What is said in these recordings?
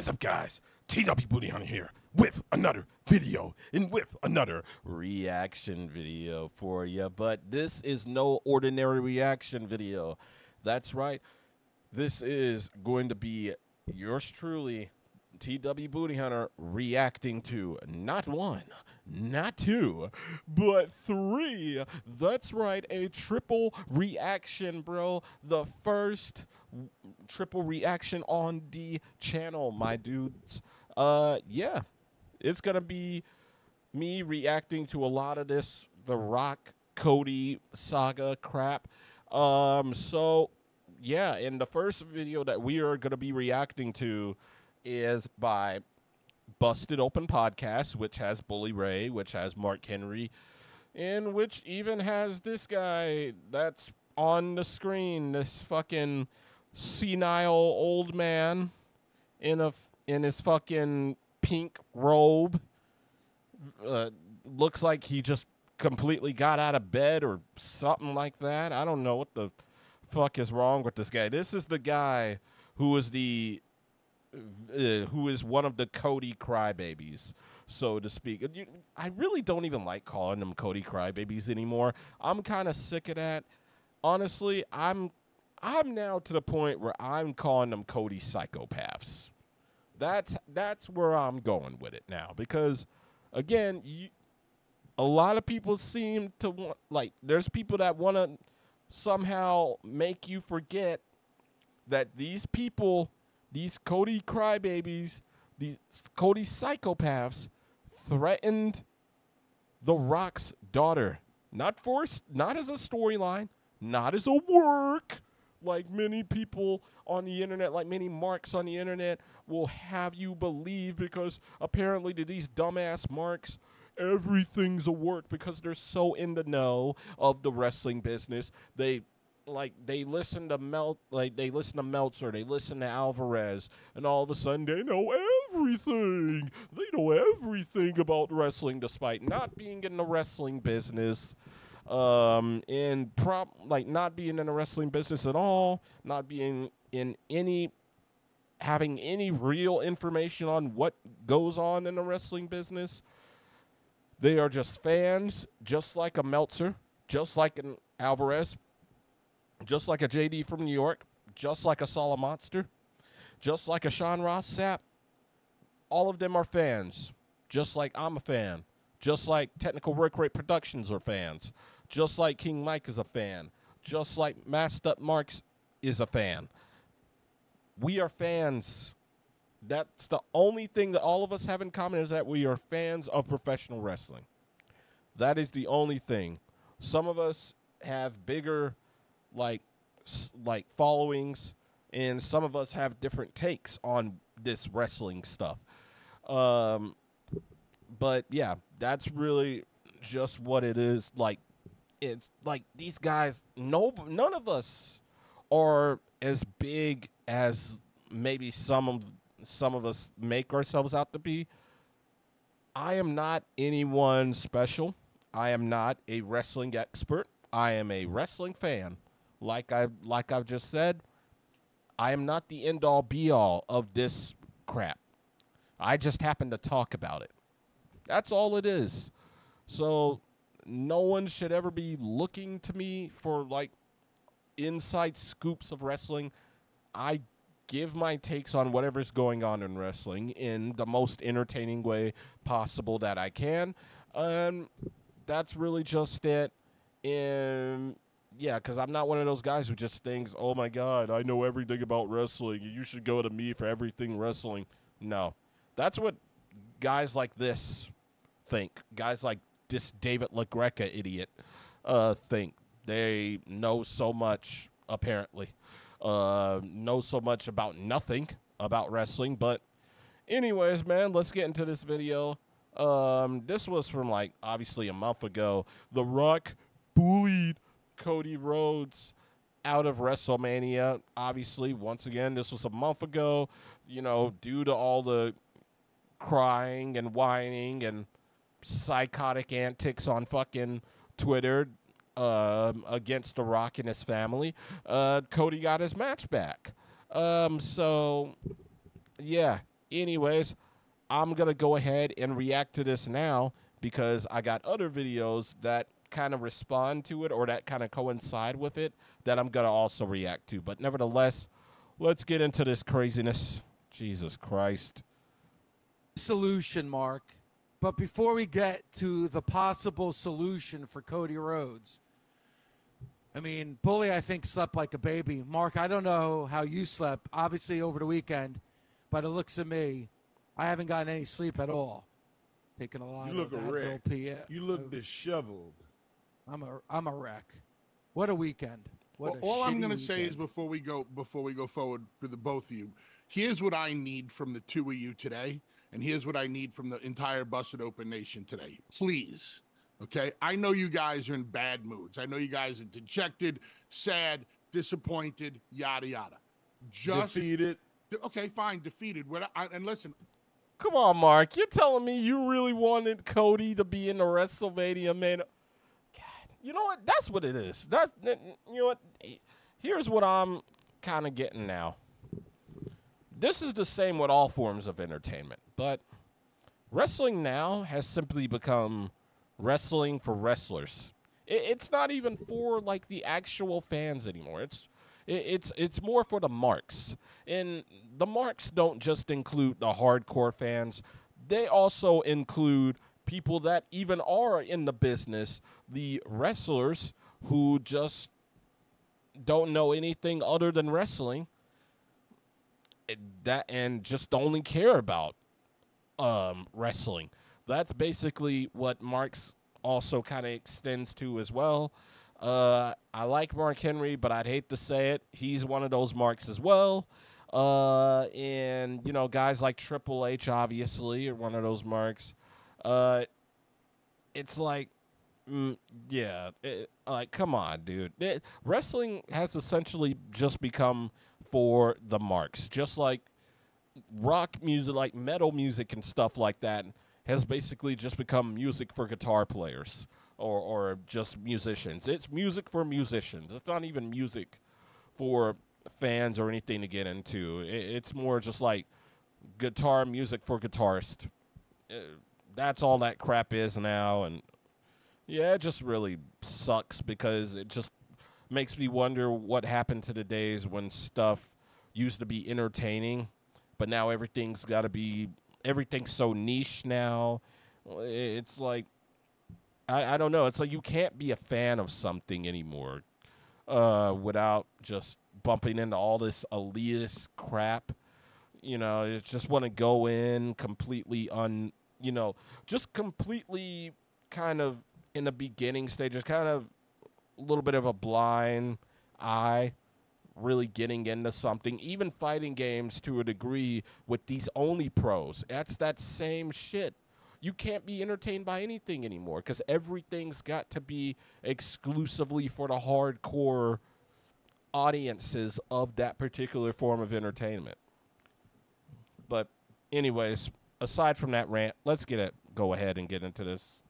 What's up, guys? TW Booty Hunter here with another video and with another reaction video for you. But this is no ordinary reaction video. That's right. This is going to be yours truly, TW Booty Hunter, reacting to not one, not two, but three. That's right, a triple reaction, bro. The first triple reaction on the channel, my dudes. Uh, yeah, it's gonna be me reacting to a lot of this The Rock Cody saga crap. Um, so yeah, in the first video that we are gonna be reacting to is by Busted Open Podcast, which has Bully Ray, which has Mark Henry, and which even has this guy that's on the screen, this fucking senile old man in a in his fucking pink robe. Uh, looks like he just completely got out of bed or something like that. I don't know what the fuck is wrong with this guy. This is the guy who is the uh, who is one of the Cody crybabies, so to speak. I really don't even like calling them Cody crybabies anymore. I'm kind of sick of that. Honestly, I'm I'm now to the point where I'm calling them Cody psychopaths. That's that's where I'm going with it now because again, you, a lot of people seem to want like there's people that want to somehow make you forget that these people, these Cody crybabies, these Cody psychopaths threatened The Rock's daughter. Not forced, not as a storyline, not as a work, like many people on the internet, like many marks on the internet, will have you believe because apparently to these dumbass marks, everything's a work because they're so in the know of the wrestling business. They like they listen to Melt like they listen to Meltzer, they listen to Alvarez, and all of a sudden they know everything. They know everything about wrestling despite not being in the wrestling business um, and prop like not being in the wrestling business at all, not being in any having any real information on what goes on in the wrestling business. They are just fans, just like a Meltzer, just like an Alvarez, just like a JD from New York, just like a Solid Monster, just like a Sean Ross Sapp. All of them are fans, just like I'm a fan, just like Technical Work Rate Productions are fans, just like King Mike is a fan, just like Masked Up Marks is a fan. We are fans. That's the only thing that all of us have in common is that we are fans of professional wrestling. That is the only thing. Some of us have bigger, like, like followings, and some of us have different takes on this wrestling stuff. Um, but yeah, that's really just what it is. Like it's like these guys no none of us are as big as maybe some of some of us make ourselves out to be. I am not anyone special. I am not a wrestling expert. I am a wrestling fan. Like I like I've just said, I am not the end all be all of this crap. I just happen to talk about it. That's all it is. So no one should ever be looking to me for like inside scoops of wrestling. I give my takes on whatever's going on in wrestling in the most entertaining way possible that I can. Um, that's really just it. And yeah, because I'm not one of those guys who just thinks, oh my God, I know everything about wrestling. You should go to me for everything wrestling. No. That's what guys like this think. Guys like this David LaGreca idiot uh, think. They know so much, apparently. Uh, know so much about nothing about wrestling. But, anyways, man, let's get into this video. Um, this was from, like, obviously a month ago. The Rock bullied Cody Rhodes out of WrestleMania. Obviously, once again, this was a month ago. You know, due to all the crying and whining and psychotic antics on fucking Twitter uh, against The Rock and his family, uh, Cody got his match back. Um, so, yeah, anyways, I'm gonna go ahead and react to this now because I got other videos that kind of respond to it or that kind of coincide with it that I'm gonna also react to. But nevertheless, let's get into this craziness. Jesus Christ. Solution, Mark. But before we get to the possible solution for Cody Rhodes, I mean, Bully, I think, slept like a baby. Mark, I don't know how you slept, obviously, over the weekend, but it looks to me, I haven't gotten any sleep at all. Taking a lot You look of a that wreck. P- You look disheveled. I'm a, I'm a wreck. What a weekend. What Well, a all I'm going to say is before we go before we go forward for the both of you, here's what I need from the two of you today, and here's what I need from the entire Busted Open Nation today. Please, okay? I know you guys are in bad moods. I know you guys are dejected, sad, disappointed, yada yada. Just Defeated. okay, fine, defeated. What I, and listen, Come on, Mark. You're telling me you really wanted Cody to be in the WrestleMania main? God, you know what? That's what it is. That's you know what? Here's what I'm kind of getting now. This is the same with all forms of entertainment, but wrestling now has simply become wrestling for wrestlers. It, it's not even for like the actual fans anymore. It's it, it's it's more for the marks, and the marks don't just include the hardcore fans. They also include people that even are in the business, the wrestlers who just don't know anything other than wrestling. Eh, that and just only care about um, wrestling. That's basically what Mark's also kind of extends to as well. Uh, I like Mark Henry, but I'd hate to say it. He's one of those marks as well. Uh, and, you know, guys like Triple H, obviously, are one of those marks. Uh, it's like, mm, yeah, it, like, come on, dude. It- wrestling has essentially just become for the marks, just like rock music, like metal music and stuff like that, has basically just become music for guitar players or, or just musicians. It's music for musicians. It's not even music for fans or anything to get into. It, it's more just like guitar music for guitarists. Uh, that's all that crap is now, and yeah, it just really sucks because it just makes me wonder what happened to the days when stuff used to be entertaining, but now everything's got to be everything's so niche now. It's like I, I don't know. It's like you can't be a fan of something anymore uh, without just bumping into all this elitist crap. You know, you just want to go in completely un, you know, just completely kind of in the beginning stages, kind of a little bit of a blind eye, really getting into something. Even fighting games to a degree with these only pros. That's that same shit. You can't be entertained by anything anymore because everything's got to be exclusively for the hardcore audiences of that particular form of entertainment. But, anyways, aside from that rant, let's get it. Go ahead and get into this.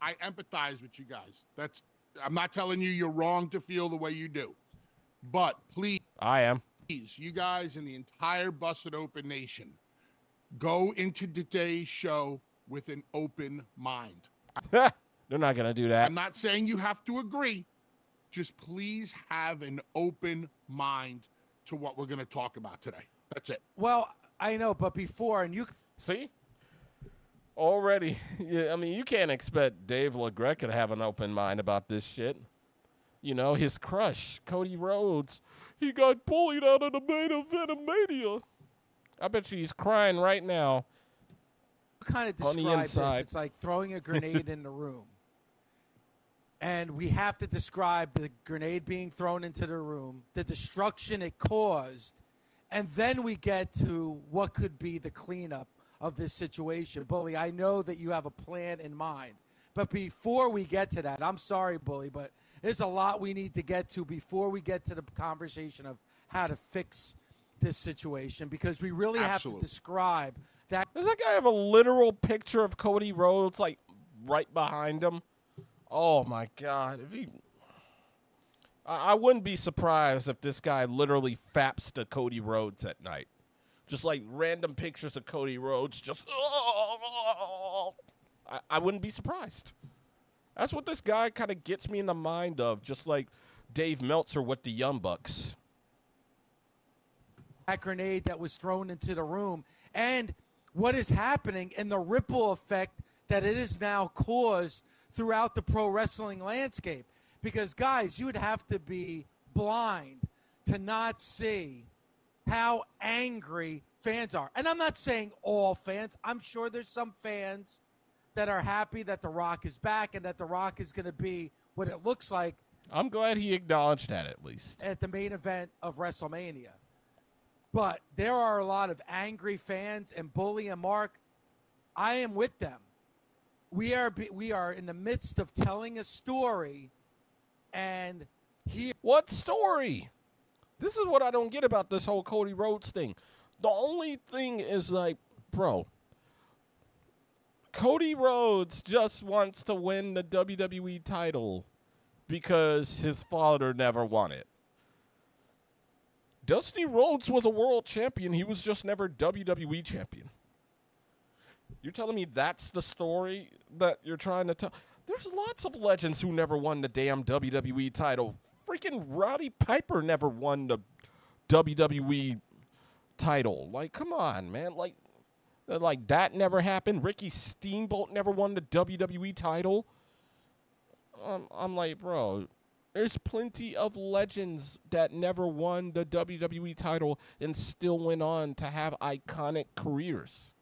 I empathize with you guys. That's I'm not telling you you're wrong to feel the way you do. But please I am. Please, you guys and the entire Busted Open Nation go into today's show with an open mind. They're not going to do that. I'm not saying you have to agree. Just please have an open mind to what we're going to talk about today. That's it. Well, I know, but before, and you See? Already. Yeah, I mean, you can't expect Dave LaGreca to have an open mind about this shit. You know, his crush, Cody Rhodes, he got bullied out of the main event of Mania. I bet you he's crying right now. kind of On the describe this. It's like throwing a grenade in the room. And we have to describe the grenade being thrown into the room, the destruction it caused, and then we get to what could be the cleanup of this situation. Bully, I know that you have a plan in mind. But before we get to that, I'm sorry, Bully, but there's a lot we need to get to before we get to the conversation of how to fix this situation because we really have to describe that Does that guy have a literal picture of Cody Rhodes, like, right behind him? Oh, my God. If he. I, I wouldn't be surprised if this guy literally faps to Cody Rhodes at night. just like random pictures of Cody Rhodes, just I, I wouldn't be surprised. That's what this guy kind of gets me in the mind of, just like Dave Meltzer with the Young Bucks. That grenade that was thrown into the room, and what is happening, and the ripple effect that it has now caused throughout the pro wrestling landscape. Because, guys, you would have to be blind to not see how angry fans are. And I'm not saying all fans, I'm sure there's some fans that are happy that The Rock is back and that The Rock is going to be what it looks like I'm glad he acknowledged that at least. at the main event of WrestleMania. But there are a lot of angry fans, and Bully and Mark, I am with them. We are we are in the midst of telling a story, and here What story? This is what I don't get about this whole Cody Rhodes thing. The only thing is like, bro, Cody Rhodes just wants to win the WWE title because his father never won it. Dusty Rhodes was a world champion. He was just never WWE champion. You're telling me that's the story that you're trying to tell? There's lots of legends who never won the damn WWE title. Freaking Roddy Piper never won the WWE title. Like, come on, man. Like, like that never happened. Ricky Steamboat never won the WWE title. Um, I'm like, bro, there's plenty of legends that never won the WWE title and still went on to have iconic careers,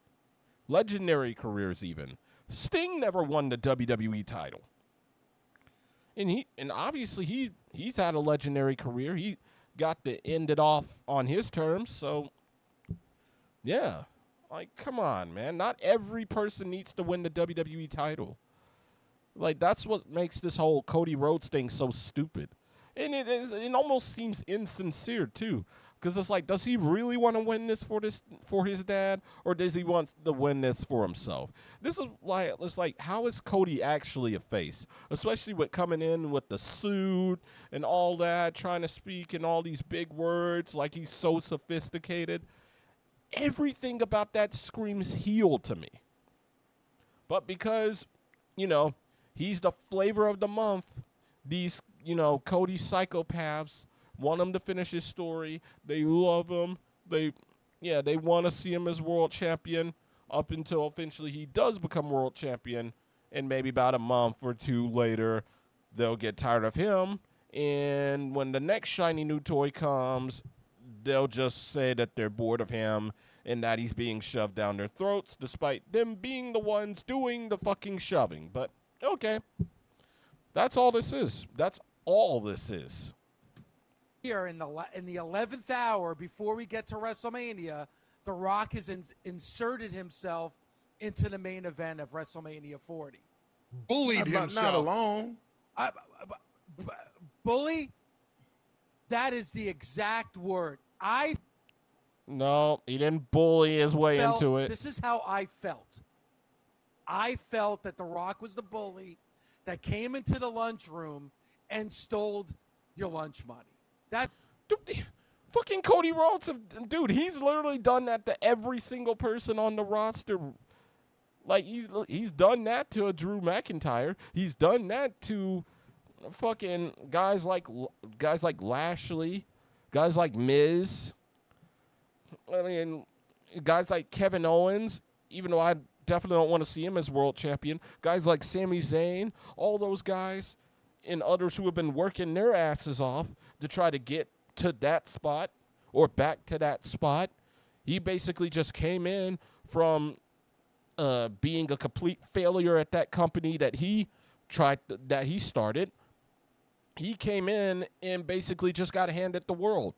legendary careers, even. Sting never won the WWE title, and he and obviously he he's had a legendary career. He got to end it off on his terms, so yeah. Like, come on, man. Not every person needs to win the WWE title. Like that's what makes this whole Cody Rhodes thing so stupid, and it it, it almost seems insincere too, because it's like, does he really want to win this for this for his dad, or does he want to win this for himself? This is like it's like how is Cody actually a face, especially with coming in with the suit and all that, trying to speak in all these big words like he's so sophisticated. Everything about that screams heel to me. But because, you know, he's the flavor of the month. These, you know, Cody psychopaths want him to finish his story. They love him. They, yeah, they want to see him as world champion up until eventually he does become world champion. And maybe about a month or two later, they'll get tired of him. And when the next shiny new toy comes, they'll just say that they're bored of him and that he's being shoved down their throats, despite them being the ones doing the fucking shoving. But okay. That's all this is. That's all this is. here in the in the eleventh hour before we get to WrestleMania, The Rock has in- inserted himself into the main event of WrestleMania 40. Bullied Not, not himself. alone. I, I- I- bully. That is the exact word. I No, he didn't bully his way felt, into it. This is how I felt. I felt that The Rock was the bully that came into the lunchroom and stole your lunch money. That Dude, fucking Cody Rhodes, dude, he's literally done that to every single person on the roster. Like he's he's done that to a Drew McIntyre. He's done that to fucking guys like guys like Lashley, guys like Miz. I mean, guys like Kevin Owens. Even though I definitely don't want to see him as world champion, guys like Sami Zayn, all those guys, and others who have been working their asses off to try to get to that spot or back to that spot. He basically just came in from uh, being a complete failure at that company that he tried that he started. He came in and basically just got handed the world.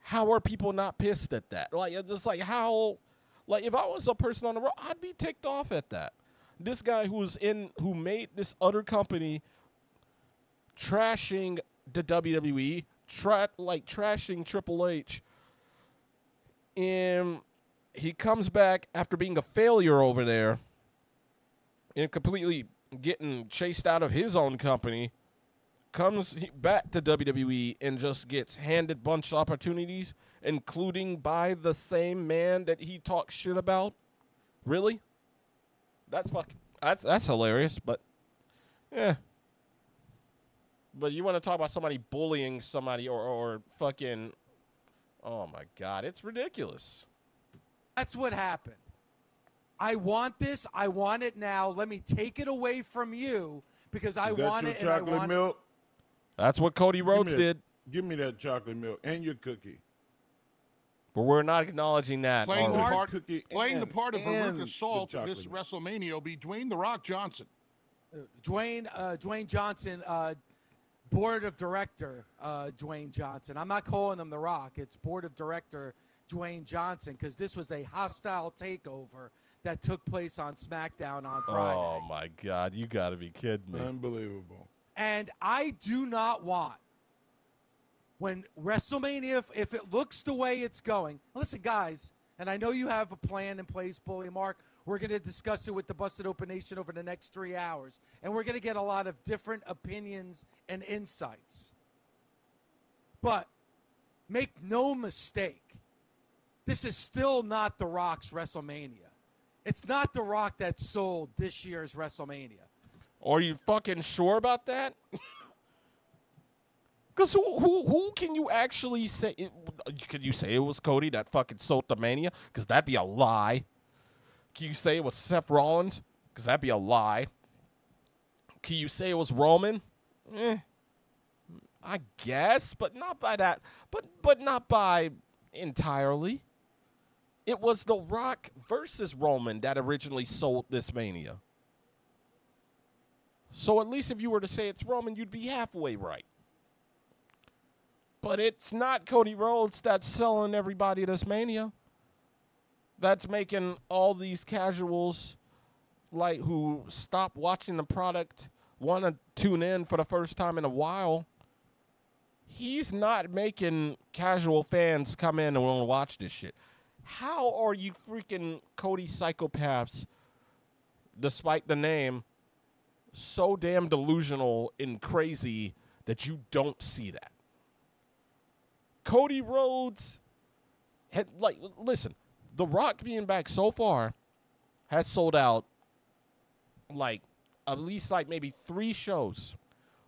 How are people not pissed at that? Like it's just like how like if I was a person on the road, I'd be ticked off at that. This guy who was in who made this other company trashing the WWE, tra- like trashing Triple H. And he comes back after being a failure over there and completely getting chased out of his own company, comes back to WWE and just gets handed bunch of opportunities, including by the same man that he talks shit about. Really? That's fucking. That's that's hilarious, but yeah. But you want to talk about somebody bullying somebody or or fucking? Oh my god, it's ridiculous. That's what happened. I want this. I want it now. Let me take it away from you because I that want your it and I chocolate want milk? That's what Cody Rhodes that. did, Give me that chocolate milk and your cookie. but we're not acknowledging that. Playing the part, cookie playing the part of and Veruca the Salt in this milk. WrestleMania will be Dwayne the Rock Johnson. Dwayne uh, Dwayne Johnson, uh, board of director uh, Dwayne Johnson. I'm not calling him The Rock. It's board of director Dwayne Johnson because this was a hostile takeover that took place on SmackDown on Friday. Oh my god, you got to be kidding me. Unbelievable. And I do not want when WrestleMania, if, if it looks the way it's going, listen, guys, and I know you have a plan in place, Bully Mark. We're going to discuss it with the Busted Open Nation over the next three hours. And we're going to get a lot of different opinions and insights. But make no mistake, this is still not The Rock's WrestleMania. It's not The Rock that sold this year's WrestleMania. Are you fucking sure about that? Because who, who who can you actually say? It, can you say it was Cody that fucking sold the Mania? Because that'd be a lie. Can you say it was Seth Rollins? Because that'd be a lie. Can you say it was Roman? Eh, I guess, but not by that. But but not by entirely. It was The Rock versus Roman that originally sold this Mania. So at least if you were to say it's Roman, you'd be halfway right. But it's not Cody Rhodes that's selling everybody this mania. That's making all these casuals like who stop watching the product want to tune in for the first time in a while. He's not making casual fans come in and want to watch this shit. How are you freaking Cody psychopaths, despite the name, so damn delusional and crazy that you don't see that. Cody Rhodes had like listen, The Rock being back so far has sold out like at least like maybe three shows.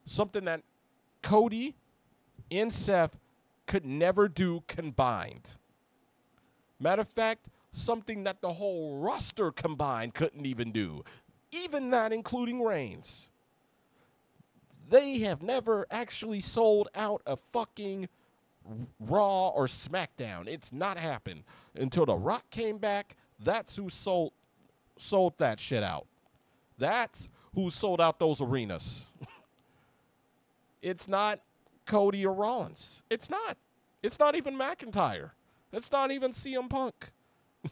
Something that Cody and Seth could never do combined. Matter of fact, something that the whole roster combined couldn't even do. Even that including Reigns. They have never actually sold out a fucking Raw or SmackDown. It's not happened until The Rock came back. That's who sold sold that shit out. That's who sold out those arenas. it's not Cody or Rollins. It's not. It's not even McIntyre. It's not even CM Punk.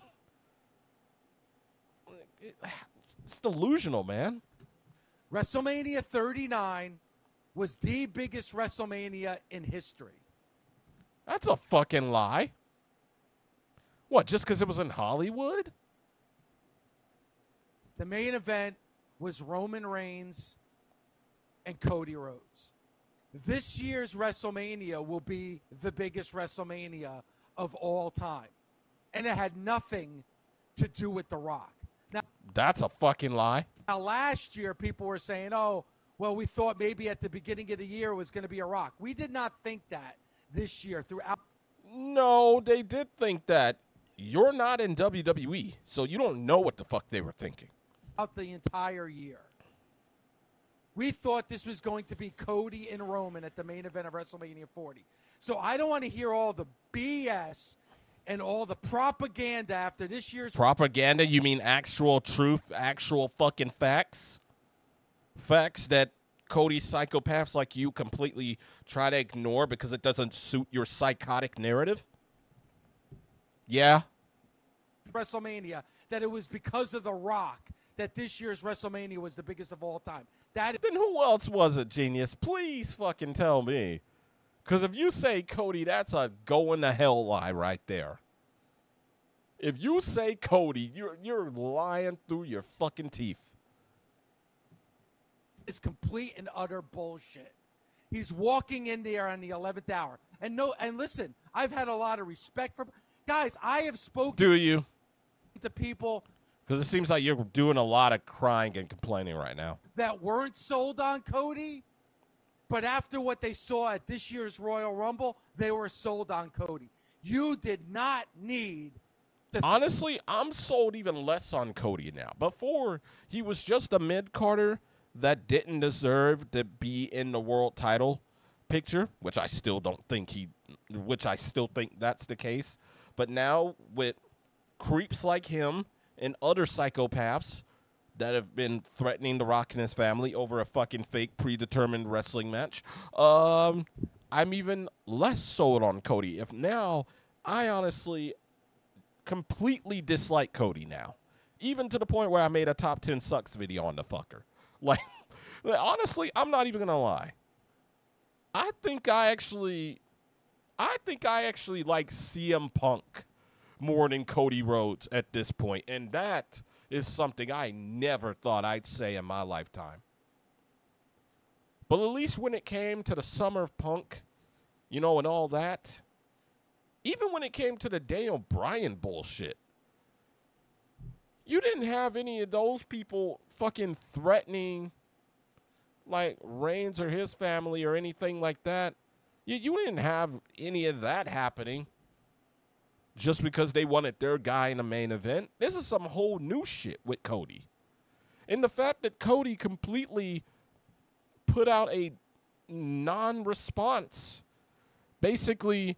delusional, man. WrestleMania 39 was the biggest WrestleMania in history. That's a fucking lie. What, just because it was in Hollywood? The main event was Roman Reigns and Cody Rhodes. This year's WrestleMania will be the biggest WrestleMania of all time. And it had nothing to do with The Rock. That's a fucking lie. now last year, people were saying, oh, well, we thought maybe at the beginning of the year it was going to be a Rock. We did not think that this year throughout. No, they did think that. You're not in WWE, so you don't know what the fuck they were thinking. out the entire year. We thought this was going to be Cody and Roman at the main event of WrestleMania 40. So I don't want to hear all the BS and all the propaganda after this year's Propaganda, you mean actual truth, actual fucking facts? Facts that Cody psychopaths like you completely try to ignore because it doesn't suit your psychotic narrative? Yeah. WrestleMania that it was because of The Rock that this year's WrestleMania was the biggest of all time. That Then who else was it, genius? Please fucking tell me. Because if you say Cody, that's a going to hell lie right there. If you say Cody, you're you're lying through your fucking teeth. It's complete and utter bullshit. He's walking in there on the 11th hour. And no, and listen, I've had a lot of respect for guys. I have spoken Do you? to people Because it seems like you're doing a lot of crying and complaining right now. that weren't sold on Cody, but after what they saw at this year's Royal Rumble, they were sold on Cody. You did not need the Honestly, I'm sold even less on Cody now. Before, he was just a mid carder that didn't deserve to be in the world title picture, which I still don't think he, which I still think that's the case. But now with creeps like him and other psychopaths that have been threatening The Rock and his family over a fucking fake predetermined wrestling match, um, I'm even less sold on Cody. If now, I honestly completely dislike Cody now, even to the point where I made a top 10 sucks video on the fucker. Like, honestly, I'm not even gonna lie. I think I actually, I think I actually like CM Punk more than Cody Rhodes at this point, and that is something I never thought I'd say in my lifetime. But at least when it came to the summer of Punk, you know, and all that, even when it came to the Daniel Bryan bullshit, you didn't have any of those people fucking threatening like Reigns or his family or anything like that. You, you didn't have any of that happening just because they wanted their guy in the main event. This is some whole new shit with Cody. And the fact that Cody completely put out a non response, basically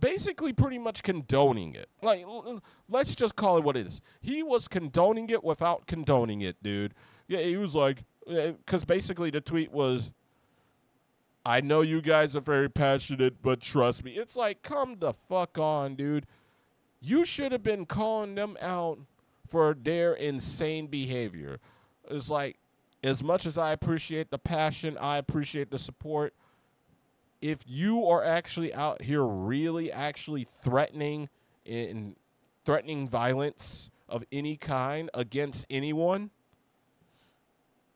basically pretty much condoning it. Like, let's just call it what it is. He was condoning it without condoning it, dude. Yeah, he was like, because basically the tweet was, I know you guys are very passionate, but trust me. It's like, come the fuck on, dude. You should have been calling them out for their insane behavior. It's like, as much as I appreciate the passion, I appreciate the support if you are actually out here really actually threatening in threatening violence of any kind against anyone,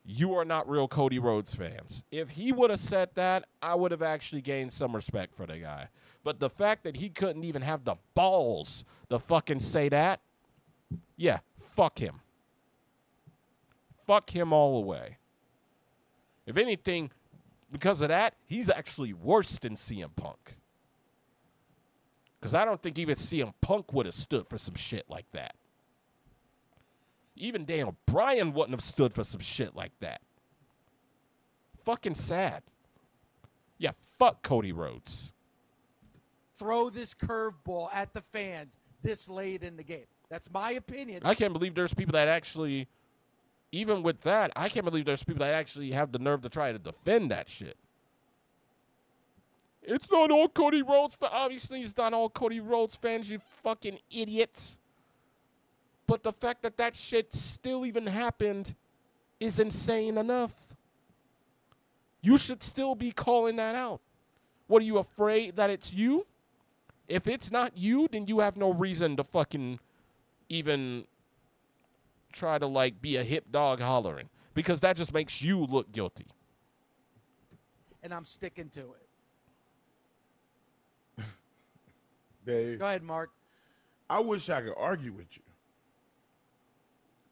you are not real Cody Rhodes fans. If he would have said that, I would have actually gained some respect for the guy. But the fact that he couldn't even have the balls to fucking say that, yeah, fuck him. Fuck him all the way. If anything, because of that, he's actually worse than CM Punk. Because I don't think even CM Punk would have stood for some shit like that. Even Daniel Bryan wouldn't have stood for some shit like that. Fucking sad. Yeah, fuck Cody Rhodes. throw this curveball at the fans this late in the game. That's my opinion. I can't believe there's people that actually, even with that, I can't believe there's people that actually have the nerve to try to defend that shit. It's not all Cody Rhodes. Obviously, it's not all Cody Rhodes fans, you fucking idiots. But the fact that that shit still even happened is insane enough. You should still be calling that out. What are you afraid that it's you? If it's not you, then you have no reason to fucking even try to like be a hip dog hollering because that just makes you look guilty. and I'm sticking to it. Dave, Go ahead, Mark. I wish I could argue with you.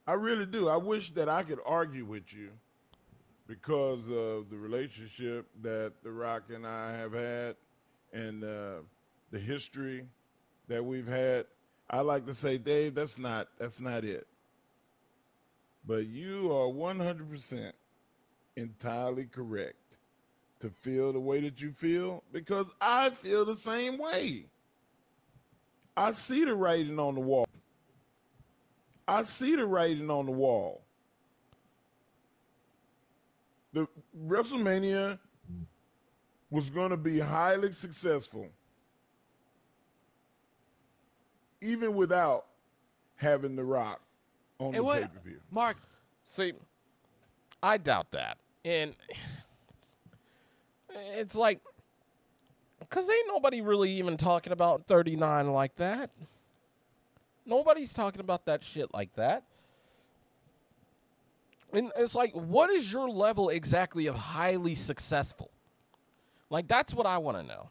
I really do. I wish that I could argue with you because of the relationship that The Rock and I have had and uh, the history that we've had. I like to say, Dave, that's not that's not it. But you are 100% entirely correct to feel the way that you feel because I feel the same way. I see the writing on the wall. I see the writing on the wall. The WrestleMania was going to be highly successful, even without having The Rock on It the pay per view. Mark, See, I doubt that. And it's like, because ain't nobody really even talking about 39 like that. Nobody's talking about that shit like that. And it's like, what is your level exactly of highly successful? Like, that's what I want to know.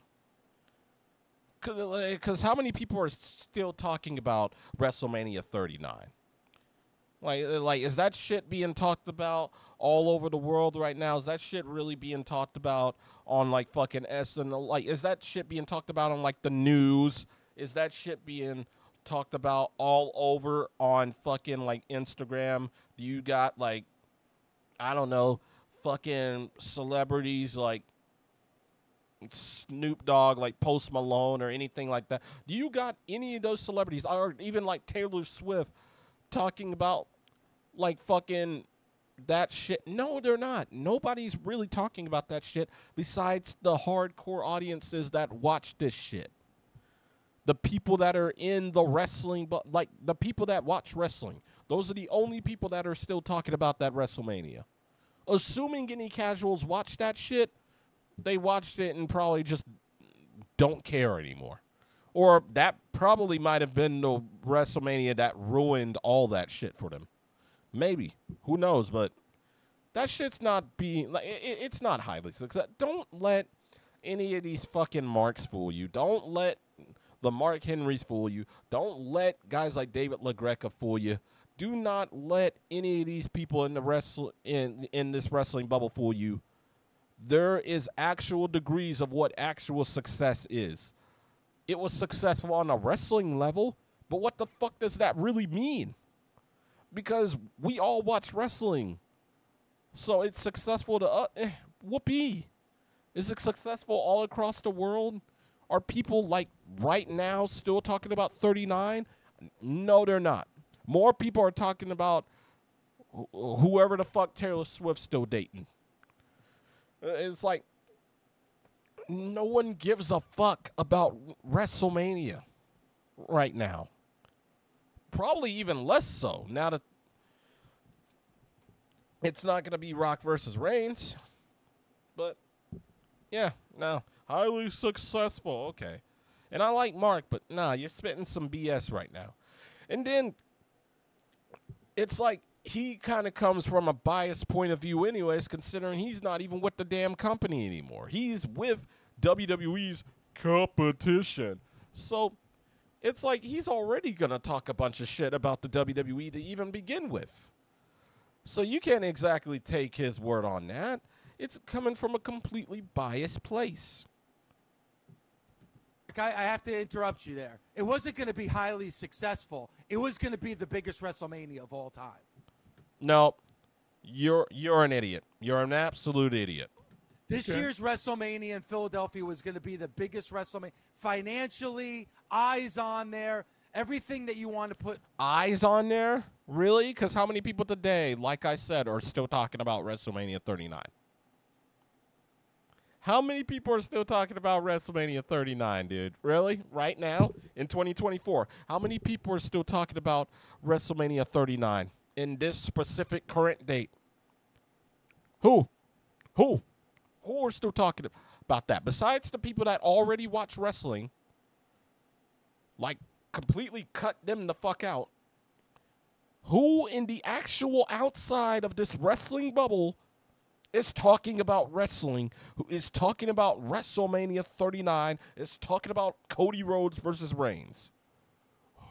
Because how many people are still talking about WrestleMania 39? Like, uh, like, is that shit being talked about all over the world right now? Is that shit really being talked about on like fucking S and like, is that shit being talked about on like the news? Is that shit being talked about all over on fucking like Instagram? Do you got like, I don't know, fucking celebrities like Snoop Dogg, like Post Malone, or anything like that? Do you got any of those celebrities, or even like Taylor Swift, talking about like fucking that shit. No, they're not. Nobody's really talking about that shit besides the hardcore audiences that watch this shit. The people that are in the wrestling, but like the people that watch wrestling, those are the only people that are still talking about that WrestleMania. Assuming any casuals watch that shit, they watched it and probably just don't care anymore. Or that probably might have been the WrestleMania that ruined all that shit for them. Maybe. Who knows? But that shit's not being like it, it's not highly successful. Don't let any of these fucking marks fool you. Don't let the Mark Henrys fool you. Don't let guys like David LaGreca fool you. Do not let any of these people in the wrestle in in this wrestling bubble fool you. There is actual degrees of what actual success is. It was successful on a wrestling level, but what the fuck does that really mean? because we all watch wrestling. So it's successful to uh, eh, whoopee. Is it successful all across the world? Are people like right now still talking about 39? No, they're not. More people are talking about wh- whoever the fuck Taylor Swift's still dating. Uh, It's like no one gives a fuck about WrestleMania right now probably even less so now that it's not going to be Rock versus Reigns. But yeah, no, highly successful. Okay, and I like Mark, but nah, you're spitting some BS right now. And then it's like he kind of comes from a biased point of view, anyways, considering he's not even with the damn company anymore. He's with WWE's competition. So it's like he's already going to talk a bunch of shit about the WWE to even begin with. So you can't exactly take his word on that. It's coming from a completely biased place. I, I have to interrupt you there. It wasn't going to be highly successful. It was going to be the biggest WrestleMania of all time. No, you're you're an idiot. You're an absolute idiot. This Okay. year's WrestleMania in Philadelphia was going to be the biggest WrestleMania financially, eyes on there, everything that you want to put. Eyes on there? Really? Because how many people today, like I said, are still talking about WrestleMania 39? How many people are still talking about WrestleMania 39, dude? Really? Right now? In 2024? How many people are still talking about WrestleMania 39 in this specific current date? Who? Who? Who are still talking about that? Besides the people that already watch wrestling, like completely cut them the fuck out. Who in the actual outside of this wrestling bubble is talking about wrestling? Who is talking about WrestleMania 39? Is talking about Cody Rhodes versus Reigns?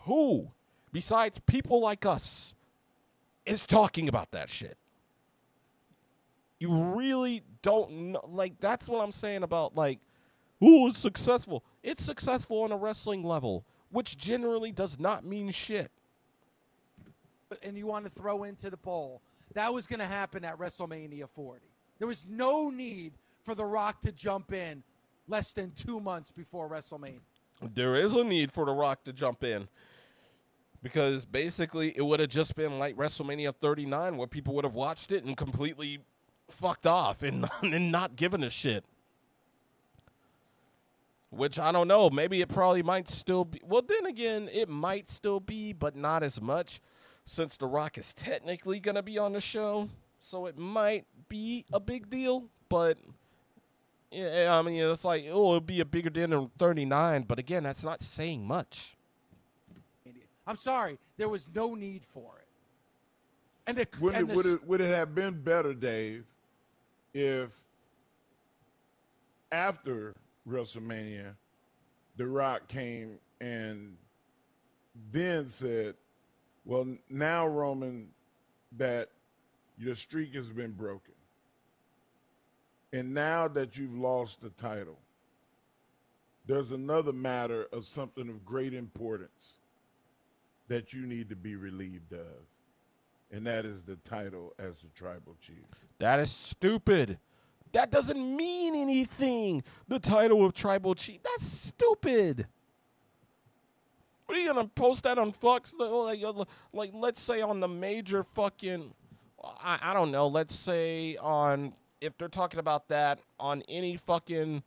Who, besides people like us, is talking about that shit? You really don't know. Like, that's what I'm saying about, like, ooh, it's successful. It's successful on a wrestling level, which generally does not mean shit. and you want to throw into the poll. That was going to happen at WrestleMania 40. There was no need for The Rock to jump in less than two months before WrestleMania. There is a need for The Rock to jump in because basically it would have just been like WrestleMania 39 where people would have watched it and completely fucked off and, and not given a shit. Which I don't know. Maybe it probably might still be. Well, then again, it might still be, but not as much since The Rock is technically going to be on the show. So it might be a big deal, but yeah, I mean, it's like, oh, it'll be a bigger deal than 39, but again, that's not saying much. I'm sorry, there was no need for it. And the, Would and it, the would it would it have been better, Dave, if after WrestleMania, The Rock came and then said, "Well, now Roman, that your streak has been broken, and now that you've lost the title, there's another matter of something of great importance that you need to be relieved of." and that is the title as the tribal chief. That is stupid. That doesn't mean anything. The title of tribal chief. That's stupid. What are you gonna post that on Fox? Like, like let's say on the major fucking, I, I don't know. Let's say on if they're talking about that on any fucking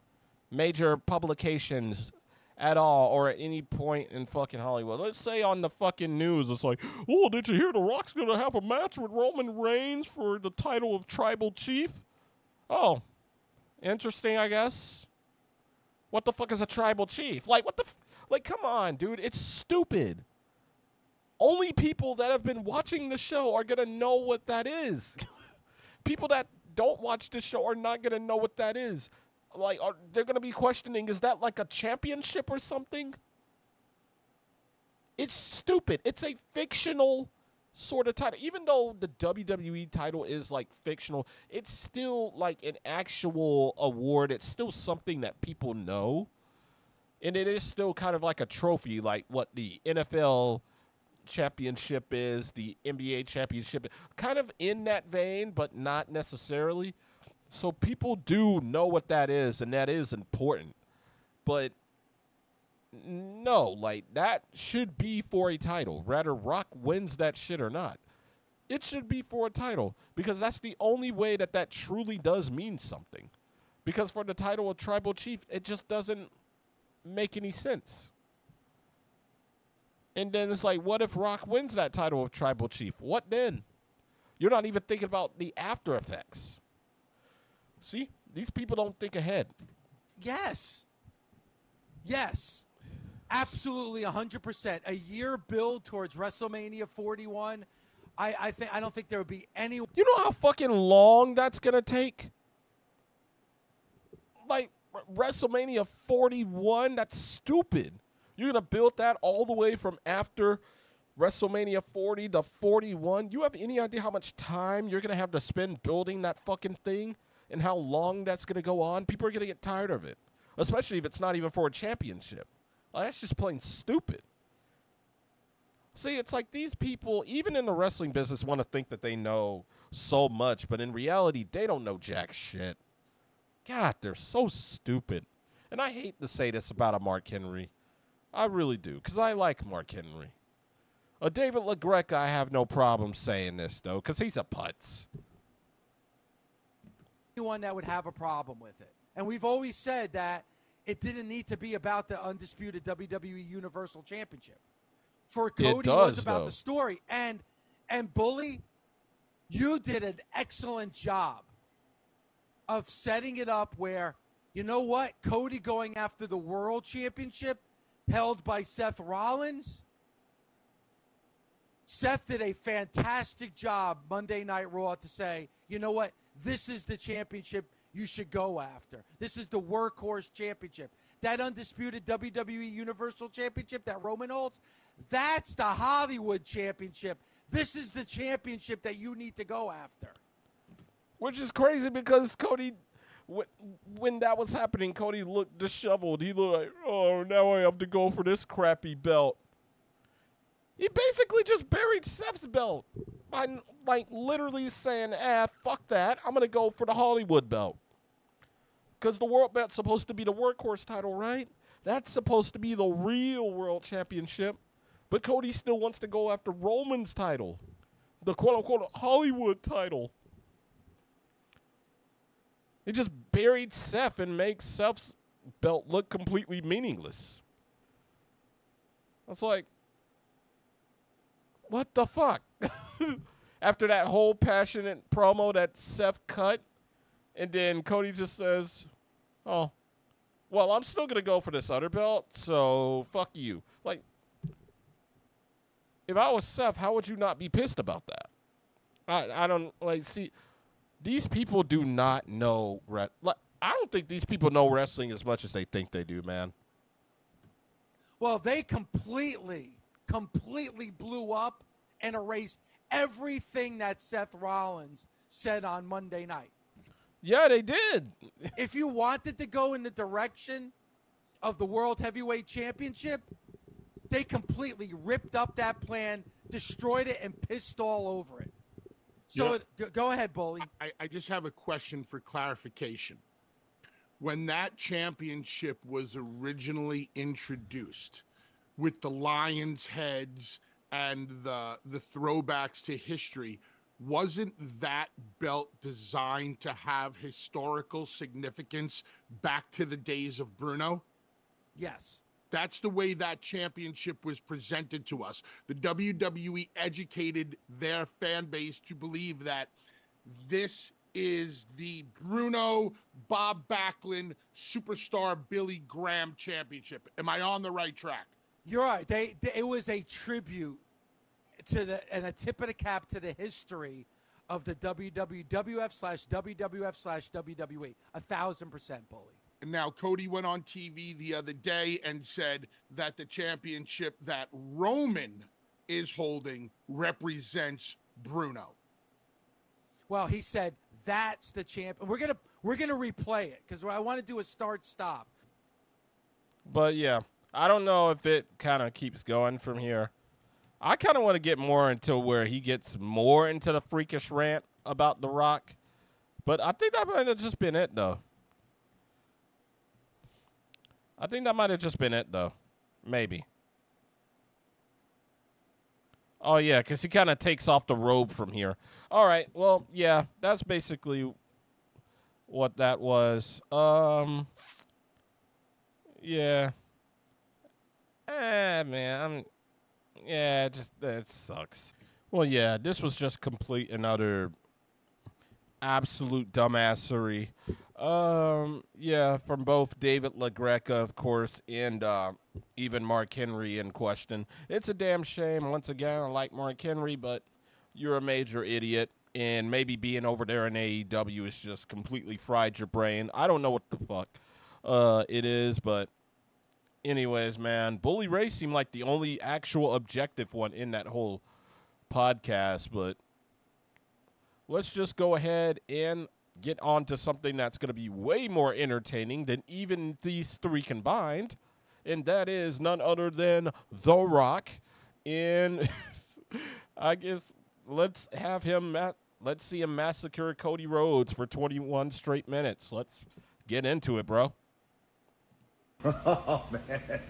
major publications at all or at any point in fucking Hollywood. Let's say on the fucking news, it's like, oh, did you hear The Rock's gonna have a match with Roman Reigns for the title of tribal chief? Oh, interesting, I guess. What the fuck is a tribal chief? Like, what the f- like? Come on, dude, it's stupid. Only people that have been watching the show are gonna know what that is. people that don't watch the show are not gonna know what that is. Like, are, they're gonna be questioning: Is that like a championship or something? It's stupid. It's a fictional sort of title. Even though the WWE title is like fictional, it's still like an actual award. It's still something that people know. And it is still kind of like a trophy, like what the NFL championship is, the NBA championship, kind of in that vein, but not necessarily. So people do know what that is, and that is important. But no, like that should be for a title. Rather, Rock wins that shit or not. It should be for a title because that's the only way that that truly does mean something. Because for the title of tribal chief, it just doesn't make any sense. And then it's like, what if Rock wins that title of tribal chief? What then? You're not even thinking about the after effects. See, these people don't think ahead. Yes. Yes. Absolutely 100%. A year build towards WrestleMania 41. I, I think I don't think there would be any You know how fucking long that's gonna take? Like WrestleMania 41, that's stupid. You're gonna build that all the way from after WrestleMania 40 to 41. You have any idea how much time you're gonna have to spend building that fucking thing and how long that's gonna go on? People are gonna get tired of it, especially if it's not even for a championship. Like, that's just plain stupid. See, it's like these people, even in the wrestling business, want to think that they know so much, but in reality, they don't know jack shit. God, they're so stupid. And I hate to say this about a Mark Henry. I really do, because I like Mark Henry. A David LaGreca, I have no problem saying this, though, because he's a putz. anyone that would have a problem with it. And we've always said that it didn't need to be about the undisputed WWE Universal Championship. For Cody, it does, was about though. the story. And and Bully, you did an excellent job of setting it up where, you know what, Cody going after the world championship held by Seth Rollins. Seth did a fantastic job Monday Night Raw to say, you know what, this is the championship you should go after. This is the workhorse championship. That undisputed WWE Universal Championship that Roman holds, that's the Hollywood Championship. This is the championship that you need to go after. Which is crazy because Cody, when, that was happening, Cody looked disheveled. He looked like, oh, now I have to go for this crappy belt. He basically just buried Seth's belt by like literally saying, "Ah, fuck that! I'm gonna go for the Hollywood belt." Because the world belt's supposed to be the workhorse title, right? That's supposed to be the real world championship. But Cody still wants to go after Roman's title, the quote unquote Hollywood title. He just buried Seth and makes Seth's belt look completely meaningless. It's like, what the fuck? After that whole passionate promo that Seth cut, and then Cody just says, oh, well, I'm still going to go for this other belt, so fuck you. Like, if I was Seth, how would you not be pissed about that? I, I don't like see these people do not know re- like, I don't think these people know wrestling as much as they think they do, man. Well, they completely, completely blew up and erased everything that Seth Rollins said on Monday night. Yeah, they did. if you wanted to go in the direction of the World Heavyweight Championship, they completely ripped up that plan, destroyed it, and pissed all over it. So Yep. it, go ahead, Bully. I, I just have a question for clarification. When that championship was originally introduced with the Lions heads and the the throwbacks to history, wasn't that belt designed to have historical significance back to the days of Bruno? Yes. That's the way that championship was presented to us. The WWE educated their fan base to believe that this is the Bruno Bob Backlund superstar Billy Graham championship. Am I on the right track? You're right. They, they it was a tribute to the and a tip of the cap to the history of the WWF slash WWF slash WWE. A thousand percent, Bully. And now Cody went on TV the other day and said that the championship that Roman is holding represents Bruno. Well, he said that's the champ. We're gonna we're gonna replay it because I want to do a start stop. But yeah, I don't know if it kind of keeps going from here. I kind of want to get more into where he gets more into the freakish rant about The Rock. But I think that might have just been it, though. I think that might have just been it, though. Maybe. Oh, yeah, because he kind of takes off the robe from here. All right, well, yeah, that's basically what that was. Um, yeah. Eh, man, I'm. Yeah, just that sucks. Well, yeah, this was just complete and utter, absolute dumbassery. Um, yeah, from both David LaGreca, of course, and uh, even Mark Henry in question. It's a damn shame. Once again, I like Mark Henry, but you're a major idiot, and maybe being over there in AEW has just completely fried your brain. I don't know what the fuck uh, it is, but anyways, man, Bully Ray seemed like the only actual objective one in that whole podcast, but let's just go ahead and get on to something that's going to be way more entertaining than even these three combined, and that is none other than The Rock. And I guess let's have him, let's see him massacre Cody Rhodes for 21 straight minutes. Let's get into it, bro. Oh man,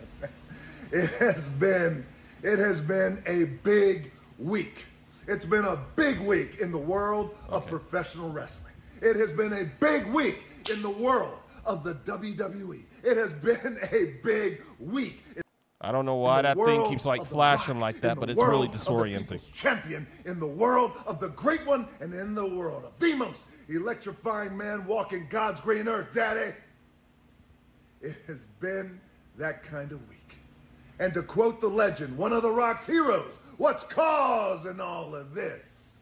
it has been it has been a big week. It's been a big week in the world of professional wrestling. It has been a big week in the world of the WWE. It has been a big week. I don't know why that thing keeps like flashing like that, but it's really world of the disorienting. champion in the world of the great one and in the world of the most electrifying man walking God's green earth, Daddy. It has been that kind of week. And to quote the legend, one of the Rock's heroes, what's causing all of this?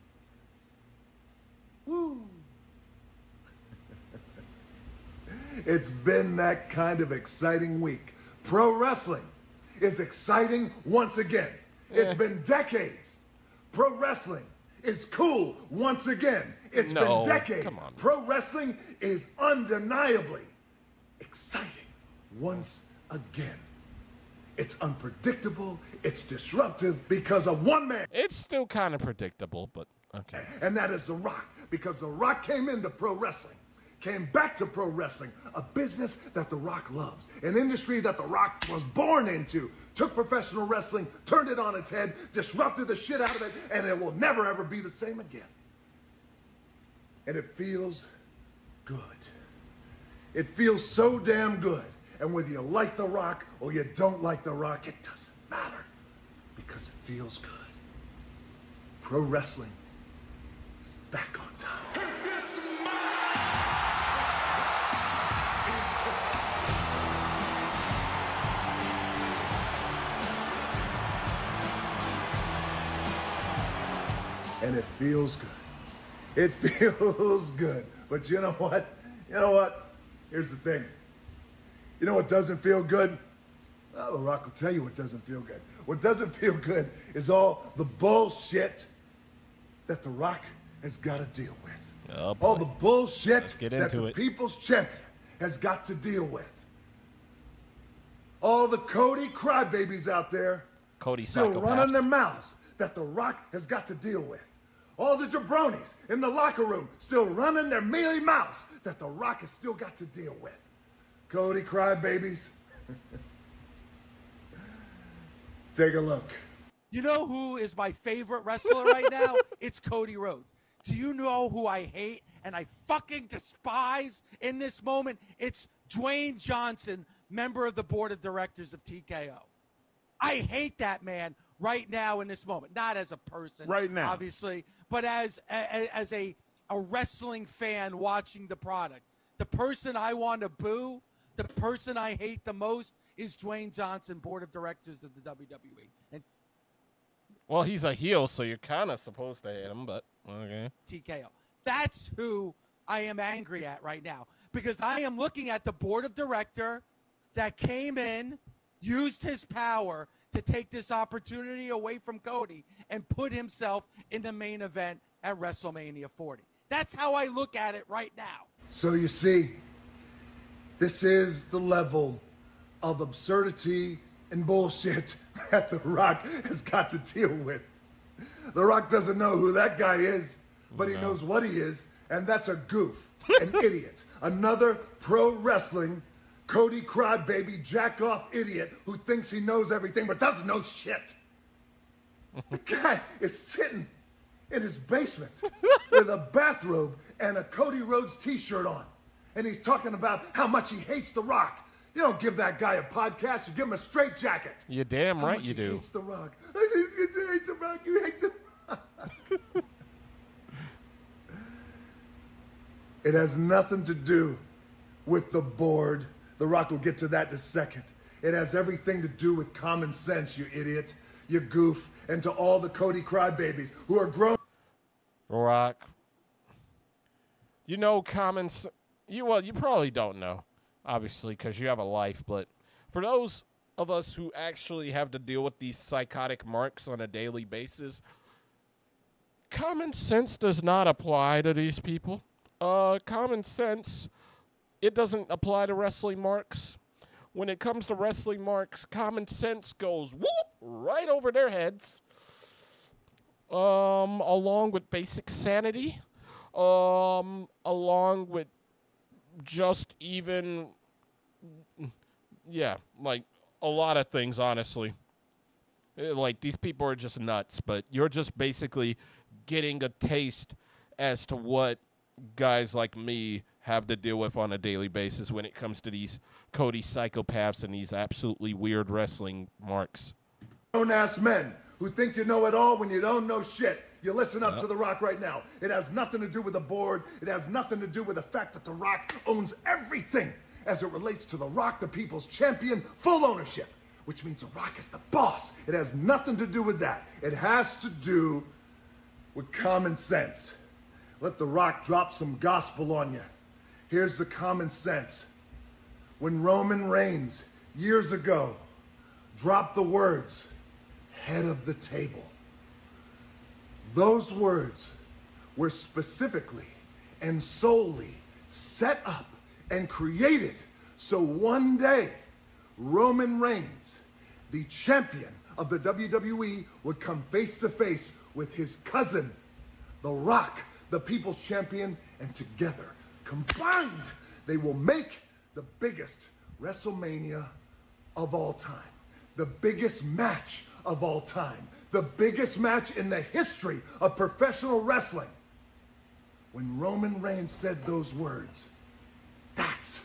Woo. It's been that kind of exciting week. Pro wrestling is exciting once again. It's been decades. Pro wrestling is cool once again. It's No, been decades. come on. Pro wrestling is undeniably exciting once again. It's unpredictable, it's disruptive because of one man, It's still kind of predictable, but okay. and that is The Rock. Because The Rock came into pro wrestling, came back to pro wrestling, a business that The Rock loves, an industry that The Rock was born into, took professional wrestling, turned it on its head, disrupted the shit out of it, and it will never ever be the same again. And it feels good. It feels so damn good. And whether you like The Rock or you don't like The Rock, it doesn't matter because it feels good. Pro wrestling is back on top. And it feels good. It feels good. But you know what? You know what? Here's the thing. You know what doesn't feel good? Well, The Rock will tell you what doesn't feel good. What doesn't feel good is all the bullshit that The Rock has got to deal with. Oh, all the bullshit that the it. people's champion has got to deal with. All the Cody crybabies out there Cody still running their mouths that The Rock has got to deal with. All the jabronis in the locker room still running their mealy mouths that The Rock has still got to deal with. Cody crybabies. Take a look. You know who is my favorite wrestler right now? It's Cody Rhodes. Do you know who I hate and I fucking despise in this moment? It's Dwayne Johnson, member of the board of directors of TKO. I hate that man right now in this moment. Not as a person, Right now. obviously, but as a, as a a wrestling fan watching the product. The person I want to boo, the person I hate the most is Dwayne Johnson, board of directors of the WWE. And Well, he's a heel, so you're kind of supposed to hate him, but okay. TKO. That's who I am angry at right now because I am looking at the board of director that came in, used his power to take this opportunity away from Cody and put himself in the main event at WrestleMania 40. That's how I look at it right now. So you see, this is the level of absurdity and bullshit that The Rock has got to deal with. The Rock doesn't know who that guy is, but he knows what he is, and that's a goof, an idiot, another pro wrestling Cody crybaby jack off idiot who thinks he knows everything but doesn't know shit. The guy is sitting in his basement with a bathrobe and a Cody Rhodes t-shirt on. And he's talking about how much he hates The Rock. You don't give that guy a podcast, you give him a straight jacket. You're damn How right much you he do. hates The Rock. You hate The Rock, you hate The Rock. it has nothing to do with the board. The Rock will get to that in a second. It has everything to do with common sense, you idiot, you goof, and to all the Cody crybabies who are grown. Rock. You know common s- you well you probably don't know obviously cuz you have a life but for those of us who actually have to deal with these psychotic marks on a daily basis common sense does not apply to these people. Uh common sense it doesn't apply to wrestling marks. When it comes to wrestling marks, common sense goes whoop right over their heads um, along with basic sanity, um, along with just even, yeah, like a lot of things, honestly. Eh, Like, these people are just nuts, but you're just basically getting a taste as to what guys like me have to deal with on a daily basis when it comes to these Cody psychopaths and these absolutely weird wrestling marks. grown ass men who think you know it all when you don't know shit. You listen up to The Rock right now. It has nothing to do with the board. It has nothing to do with the fact that The Rock owns everything as it relates to The Rock, the people's champion, full ownership, which means The Rock is the boss. It has nothing to do with that. It has to do with common sense. Let The Rock drop some gospel on you. Here's the common sense. When Roman Reigns, years ago, dropped the words, head of the table. Those words were specifically and solely set up and created so one day Roman Reigns, the champion of the WWE, would come face to face with his cousin, The Rock, the people's champion, and together, combined, they will make the biggest WrestleMania of all time. The biggest match of all time. The biggest match in the history of professional wrestling. When Roman Reigns said those words, that's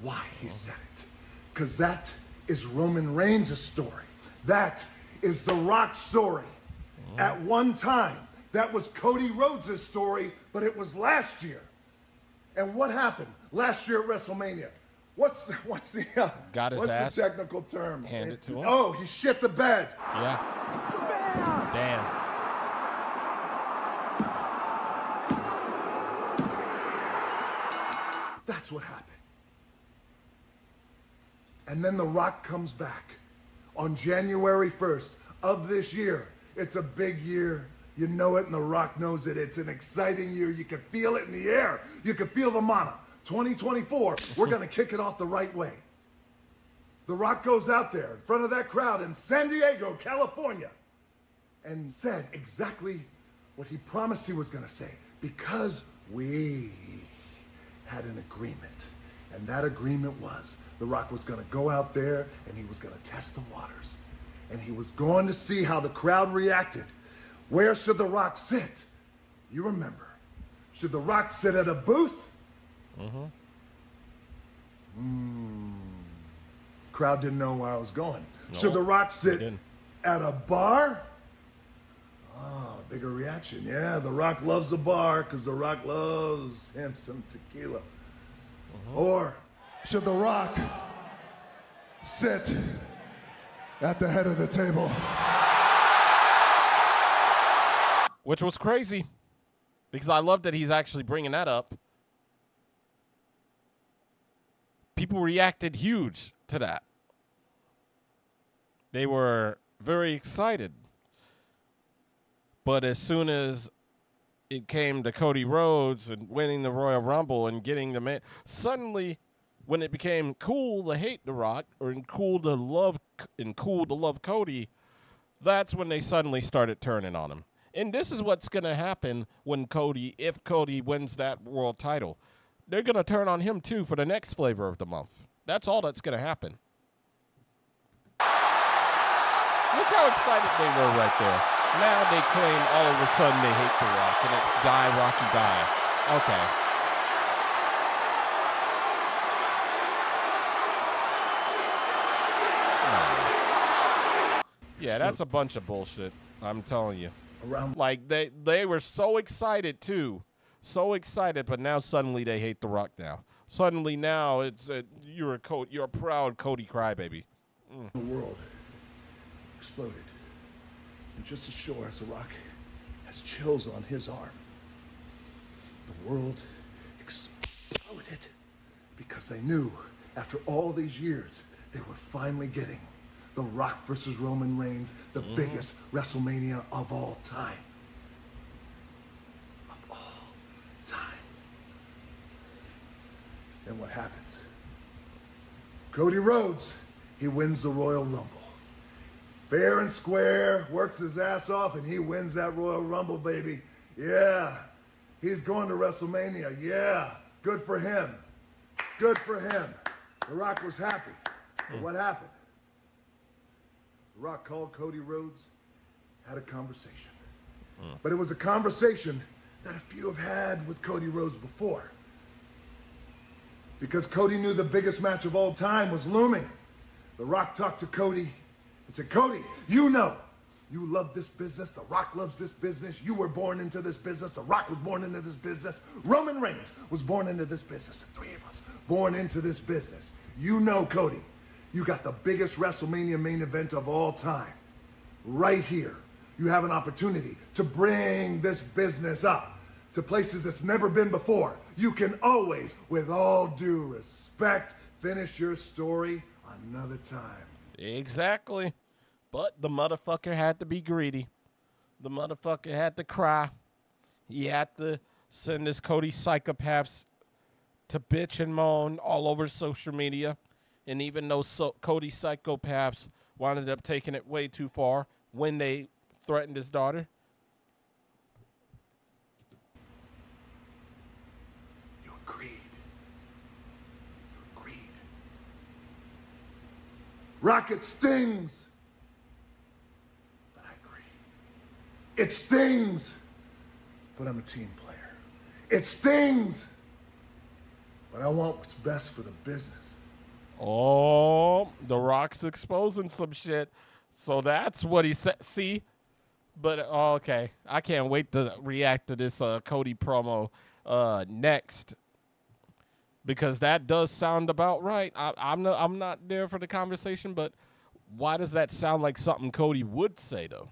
why he said it. Because that is Roman Reigns' story. That is The Rock's story. At one time, that was Cody Rhodes' story, but it was last year. And what happened last year at WrestleMania? What's what's the uh, Got his what's ass. the technical term? Hand it, to him. Oh, he shit the bed. Yeah. Damn. That's what happened. And then The Rock comes back on January 1st of this year. It's a big year you know it, and The Rock knows it. It's an exciting year. You can feel it in the air. You can feel the mana. 2024, we're going to kick it off the right way. The Rock goes out there in front of that crowd in San Diego, California, and said exactly what he promised he was going to say because we had an agreement. And that agreement was The Rock was going to go out there and he was going to test the waters. And he was going to see how the crowd reacted. Where should The Rock sit? You remember. Should The Rock sit at a booth? Mm-hmm. Mm. Crowd didn't know where I was going. should The Rock sit at a bar? Oh, bigger reaction. Yeah, The Rock loves the bar because The Rock loves him some tequila. Or should The Rock sit at the head of the table? Which was crazy because I love that he's actually bringing that up. People reacted huge to that. They were very excited. But as soon as it came to Cody Rhodes and winning the Royal Rumble and getting the man, suddenly when it became cool to hate The Rock or cool to love and cool to love Cody, that's when they suddenly started turning on him. And this is what's going to happen when Cody, if Cody wins that world title, they're going to turn on him too for the next flavor of the month. That's all that's going to happen. Look how excited they were right there. Now they claim all of a sudden they hate The Rock, and it's die, Rocky, die. Okay. Yeah, that's a bunch of bullshit. I'm telling you. Around Like they they were so excited too, so excited, but now suddenly they hate The Rock. Now suddenly now it's uh, you're a co- you're a proud Cody crybaby. the world exploded. And just as sure as The Rock has chills on his arm, the world exploded because they knew after all these years they were finally getting The Rock versus Roman Reigns, the mm-hmm. biggest WrestleMania of all time. Of all time. Then what happens? Cody Rhodes, he wins the Royal Rumble. Fair and square, works his ass off, and he wins that Royal Rumble, baby. Yeah. He's going to WrestleMania. Yeah. Good for him. Good for him. The Rock was happy. But hmm. what happened? The Rock called Cody Rhodes, had a conversation. Hmm. But it was a conversation that a few have had with Cody Rhodes before. Because Cody knew the biggest match of all time was looming. The Rock talked to Cody and said, Cody, you know, you love this business. The Rock loves this business. You were born into this business. The Rock was born into this business. Roman Reigns was born into this business. The three of us born into this business. You know, Cody, you got the biggest WrestleMania main event of all time. Right here, you have an opportunity to bring this business up to places it's never been before. You can always, with all due respect, finish your story another time. Exactly. But the motherfucker had to be greedy. The motherfucker had to cry. He had to send his Cody psychopaths to bitch and moan all over social media. And even though so- Cody psychopaths wound up taking it way too far when they threatened his daughter. Rocket stings. But I agree. It stings. But I'm a team player. It stings. But I want what's best for the business. Oh, The Rock's exposing some shit. So that's what he said. See? But oh, okay, I can't wait to react to this uh, Cody promo uh, next because that does sound about right. I, I'm not, I'm not there for the conversation, but why does that sound like something Cody would say though?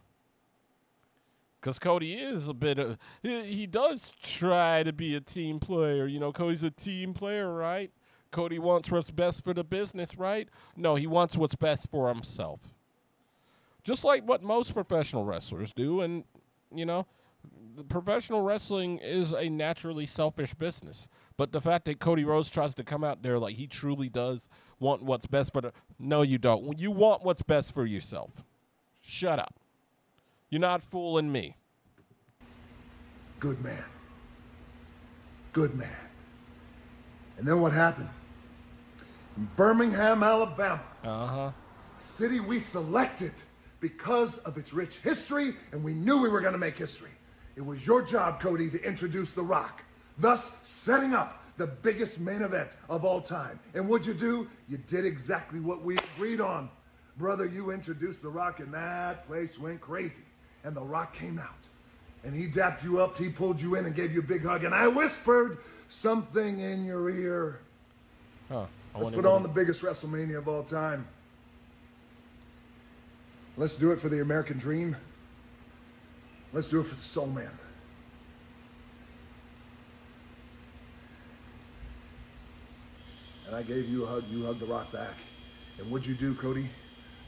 Because Cody is a bit of, he, he does try to be a team player. You know, Cody's a team player, right? Cody wants what's best for the business, right? No, he wants what's best for himself. Just like what most professional wrestlers do. And, you know, professional wrestling is a naturally selfish business. But the fact that Cody Rhodes tries to come out there like he truly does want what's best for the. No, you don't. You want what's best for yourself. Shut up. You're not fooling me. Good man. Good man. And then what happened? In Birmingham, Alabama, Uh huh. city we selected because of its rich history, and we knew we were going to make history. It was your job, Cody, to introduce The Rock, thus setting up the biggest main event of all time. And what'd you do? You did exactly what we agreed on. Brother, you introduced The Rock, and that place went crazy. And The Rock came out. And he dapped you up, he pulled you in and gave you a big hug, and I whispered something in your ear. Huh. Let's put on the biggest WrestleMania of all time. Let's do it for the American dream. Let's do it for the Soul Man. And I gave you a hug, you hugged the rock back. And what'd you do, Cody?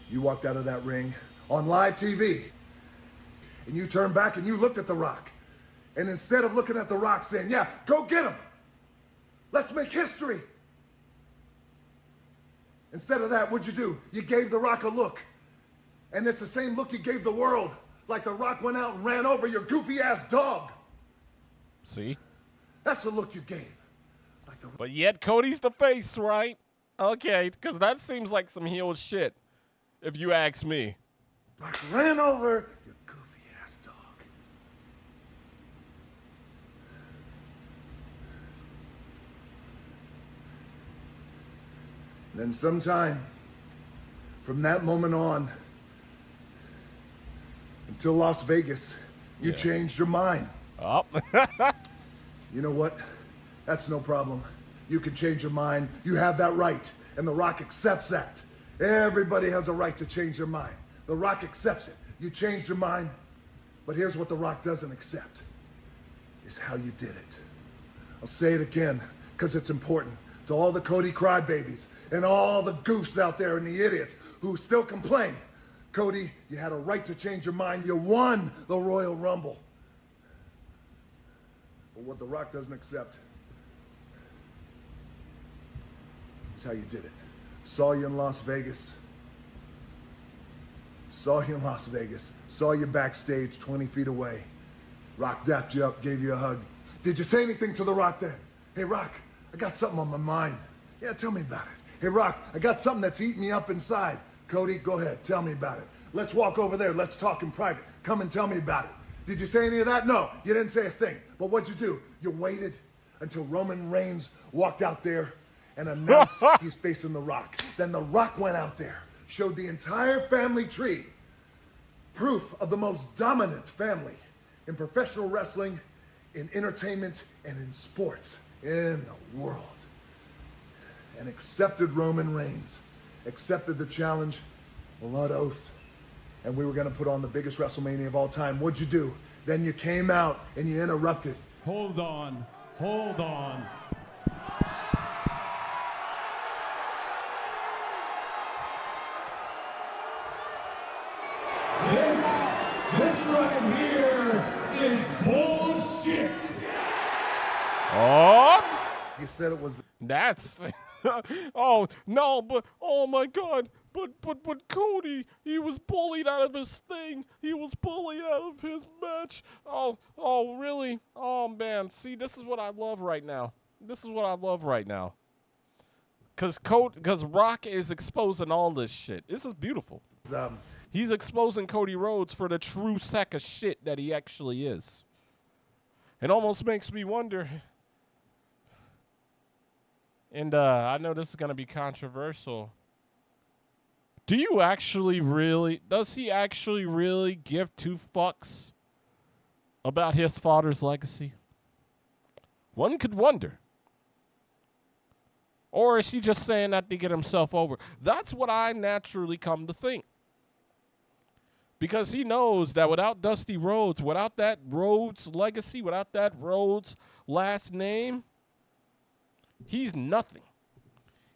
You walked out of that ring on live TV. And you turned back and you looked at the rock. And instead of looking at the rock saying, yeah, go get him. Let's make history. Instead of that, what'd you do? You gave The Rock a look. And it's the same look you gave the world. Like The Rock went out and ran over your goofy ass dog. See? That's the look you gave. Like The But yet Cody's the face, right? Okay, because that seems like some heel shit, if you ask me. Rock ran over your goofy ass dog. Then sometime from that moment on until Las Vegas, you changed your mind. Oh, You know what? That's no problem. You can change your mind. You have that right. And The Rock accepts that. Everybody has a right to change their mind. The Rock accepts it. You changed your mind. But here's what The Rock doesn't accept is how you did it. I'll say it again because it's important to all the Cody crybabies and all the goofs out there and the idiots who still complain. Cody, you had a right to change your mind. You won the Royal Rumble. But what The Rock doesn't accept is how you did it. Saw you in Las Vegas. Saw you in Las Vegas. Saw you backstage 20 feet away. Rock dapped you up, gave you a hug. Did you say anything to The Rock then? Hey, Rock, I got something on my mind. Yeah, tell me about it. Hey, Rock, I got something that's eating me up inside. Cody, go ahead, tell me about it. Let's walk over there. Let's talk in private. Come and tell me about it. Did you say any of that? No, you didn't say a thing. But what'd you do? You waited until Roman Reigns walked out there and announced he's facing The Rock. Then The Rock went out there, showed the entire family tree, proof of the most dominant family in professional wrestling, in entertainment, and in sports in the world. And accepted Roman Reigns, accepted the challenge, blood oath, and we were going to put on the biggest WrestleMania of all time. What'd you do? Then you came out and you interrupted. Hold on. Hold on. This, this right here is bullshit. oh, You said it was that's. oh no, but oh my God, but but but Cody, he was bullied out of his thing. He was bullied out of his match. Oh oh really? Oh man, see, this is what I love right now. This is what I love right now. Cause Cody, cause Rock is exposing all this shit. This is beautiful. um, He's exposing Cody Rhodes for the true sack of shit that he actually is. It almost makes me wonder. And uh, I know this is going to be controversial. Do you actually really, does he actually really give two fucks about his father's legacy? One could wonder. Or is he just saying that to get himself over? That's what I naturally come to think. because he knows that without Dusty Rhodes, without that Rhodes legacy, without that Rhodes last name, he's nothing.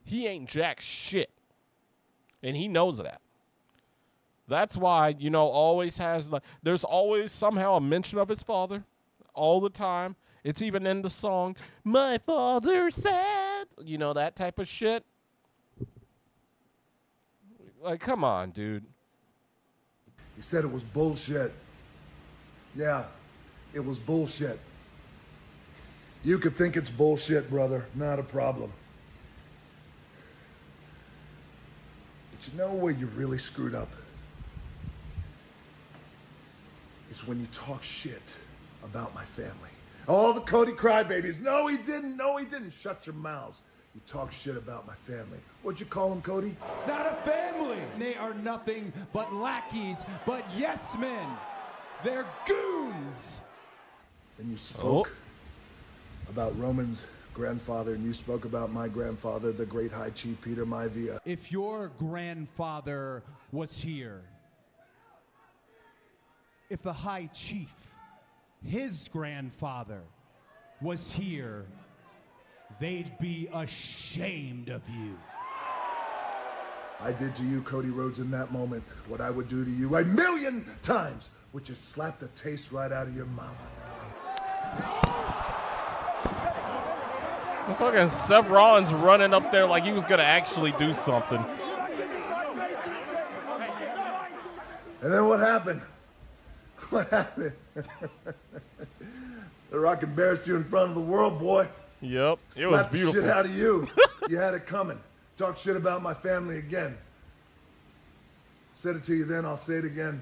He ain't jack shit. And he knows that. That's why, you know, always has like there's always somehow a mention of his father all the time. It's even in the song, My Father Said, you know, that type of shit. Like, come on, dude. You said it was bullshit. Yeah, it was bullshit. You could think it's bullshit, brother. Not a problem. But you know where you really screwed up? It's when you talk shit about my family. All the Cody crybabies. No, he didn't. No, he didn't. Shut your mouths. You talk shit about my family. What'd you call him, Cody? It's not a family. They are nothing but lackeys, but yes men. They're goons. Then you spoke oh. About Roman's grandfather, and you spoke about my grandfather, the great High Chief Peter Maivia. If your grandfather was here, if the High Chief, his grandfather, was here, they'd be ashamed of you. I did to you, Cody Rhodes, in that moment what I would do to you a million times, which is slap the taste right out of your mouth. Fucking Seth Rollins running up there like he was gonna actually do something. And then what happened? What happened? the Rock embarrassed you in front of the world, boy. Yep, it was Slapped the shit out of you. you had it coming. Talk shit about my family again. Said it to you then, I'll say it again.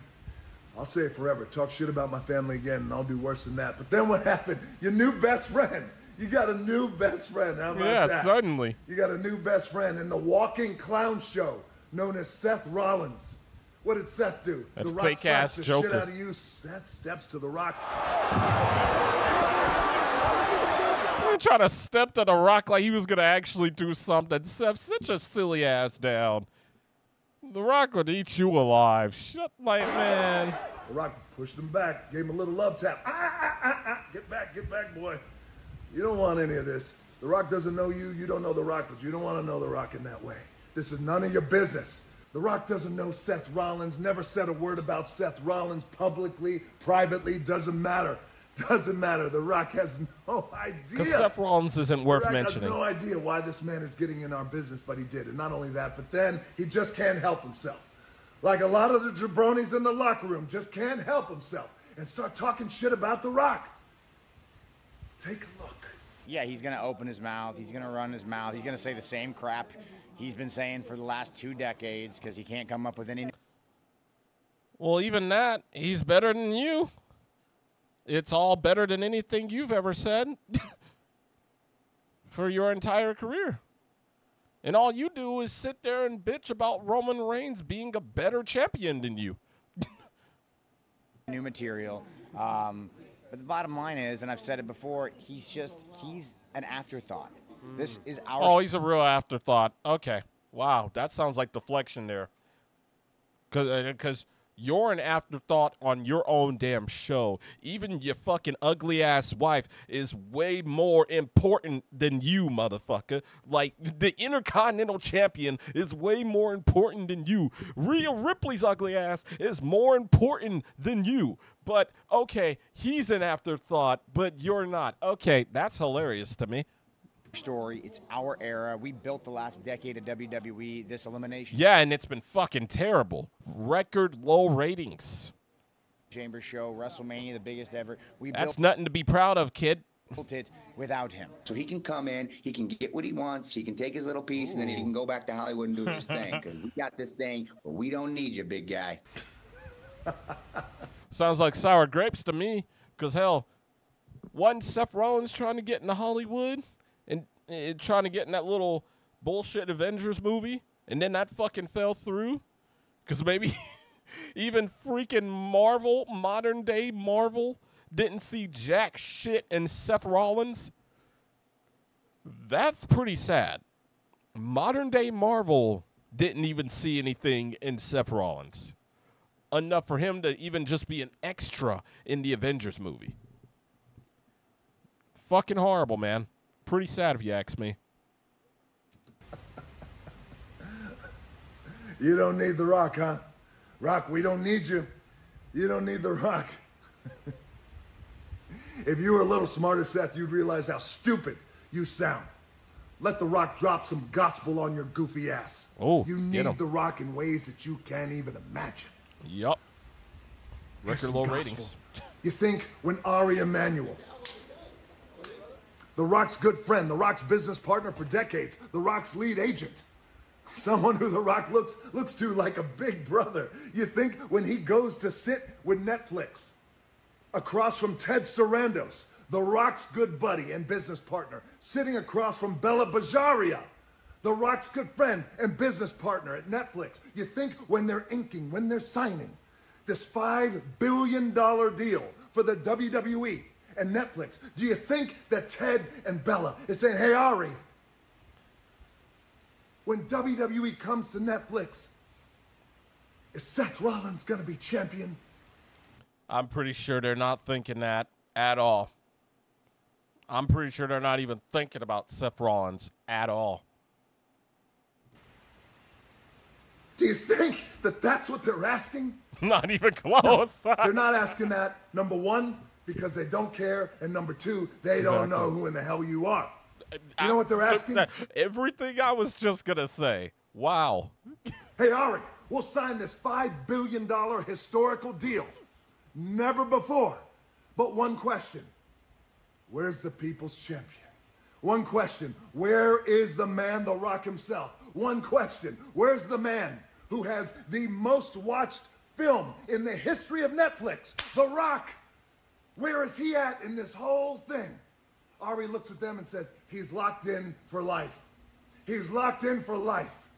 I'll say it forever. Talk shit about my family again, and I'll do worse than that. But then what happened? Your new best friend. You got a new best friend. How about Yeah, that? suddenly. You got a new best friend in the walking clown show known as Seth Rollins. What did Seth do? That the Rock slaps the Joker. shit out of you. Seth steps to the Rock. I'm trying to step to the rock like he was gonna actually do something. Seth, sit your silly ass down. The rock would eat you alive. Shut like man. The Rock pushed him back, gave him a little love tap. Ah, ah, ah, ah. Get back, get back, boy. You don't want any of this. The Rock doesn't know you. You don't know The Rock, but you don't want to know The Rock in that way. This is none of your business. The Rock doesn't know Seth Rollins, never said a word about Seth Rollins publicly, privately, doesn't matter. Doesn't matter. The Rock has no idea. Because Seth Rollins isn't worth Rock mentioning. has no idea why this man is getting in our business, but he did. And not only that, but then he just can't help himself. Like a lot of the jabronis in the locker room just can't help himself and start talking shit about The Rock. Take a look. Yeah, he's going to open his mouth. He's going to run his mouth. He's going to say the same crap he's been saying for the last two decades because he can't come up with any. Well, even that, he's better than you. It's all better than anything you've ever said for your entire career. And all you do is sit there and bitch about Roman Reigns being a better champion than you. new material. Um, but the bottom line is, and I've said it before, he's just he's an afterthought. This is hmm. our Oh, he's a real afterthought. Okay. Wow, that sounds like deflection there. Because uh, you're an afterthought on your own damn show. Even your fucking ugly ass wife is way more important than you, motherfucker. Like, the Intercontinental Champion is way more important than you. Rhea Ripley's ugly ass is more important than you. But, okay, he's an afterthought, but you're not. Okay, that's hilarious to me. Story. It's our era. We built the last decade of WWE. This elimination Yeah, and it's been fucking terrible. Record low ratings. chamber show, WrestleMania, the biggest ever. We That's built nothing to be proud of, kid. Built it without him. So he can come in, he can get what he wants, he can take his little piece, and then he can go back to Hollywood and do his thing. Because we got this thing, but we don't need you, big guy. Sounds like sour grapes to me. Because, hell, wasn't Seth Rollins trying to get into Hollywood and uh, trying to get in that little bullshit Avengers movie? And then that fucking fell through? Because maybe even freaking Marvel, modern day Marvel, didn't see jack shit in Seth Rollins? That's pretty sad. Modern day Marvel didn't even see anything in Seth Rollins. enough for him to even just be an extra in the Avengers movie. Fucking horrible, man. Pretty sad if you ask me. You don't need the rock, huh? Rock, we don't need you. You don't need the rock. if you were a little smarter, Seth, you'd realize how stupid you sound. Let the rock drop some gospel on your goofy ass. Oh, you need the rock in ways that you can't even imagine. Yup. Record low gospel. ratings. You think when Ari Emanuel, The Rock's good friend, The Rock's business partner for decades, The Rock's lead agent, someone who The Rock looks looks to like a big brother. You think when he goes to sit with Netflix, across from Ted Sarandos, The Rock's good buddy and business partner, sitting across from Bella Bajaria, The Rock's good friend and business partner at Netflix. You think when they're inking, when they're signing this $5 billion deal for the WWE and Netflix, do you think that Ted and Bella is saying, hey, Ari, when WWE comes to Netflix, is Seth Rollins going to be champion? I'm pretty sure they're not thinking that at all. I'm pretty sure they're not even thinking about Seth Rollins at all. Do you think that that's what they're asking? Not even close. They're not asking that, number one, because they don't care, and number two, they don't know who in the hell you are. You know what they're asking? Everything I was just gonna say. Wow. Hey, Ari, we'll sign this $5 billion historical deal. Never before. But one question Where's the people's champion? One question Where is the man, The Rock himself? One question Where's the man who has the most watched film in the history of Netflix? The Rock. Where is he at in this whole thing? Ari looks at them and says, He's locked in for life. He's locked in for life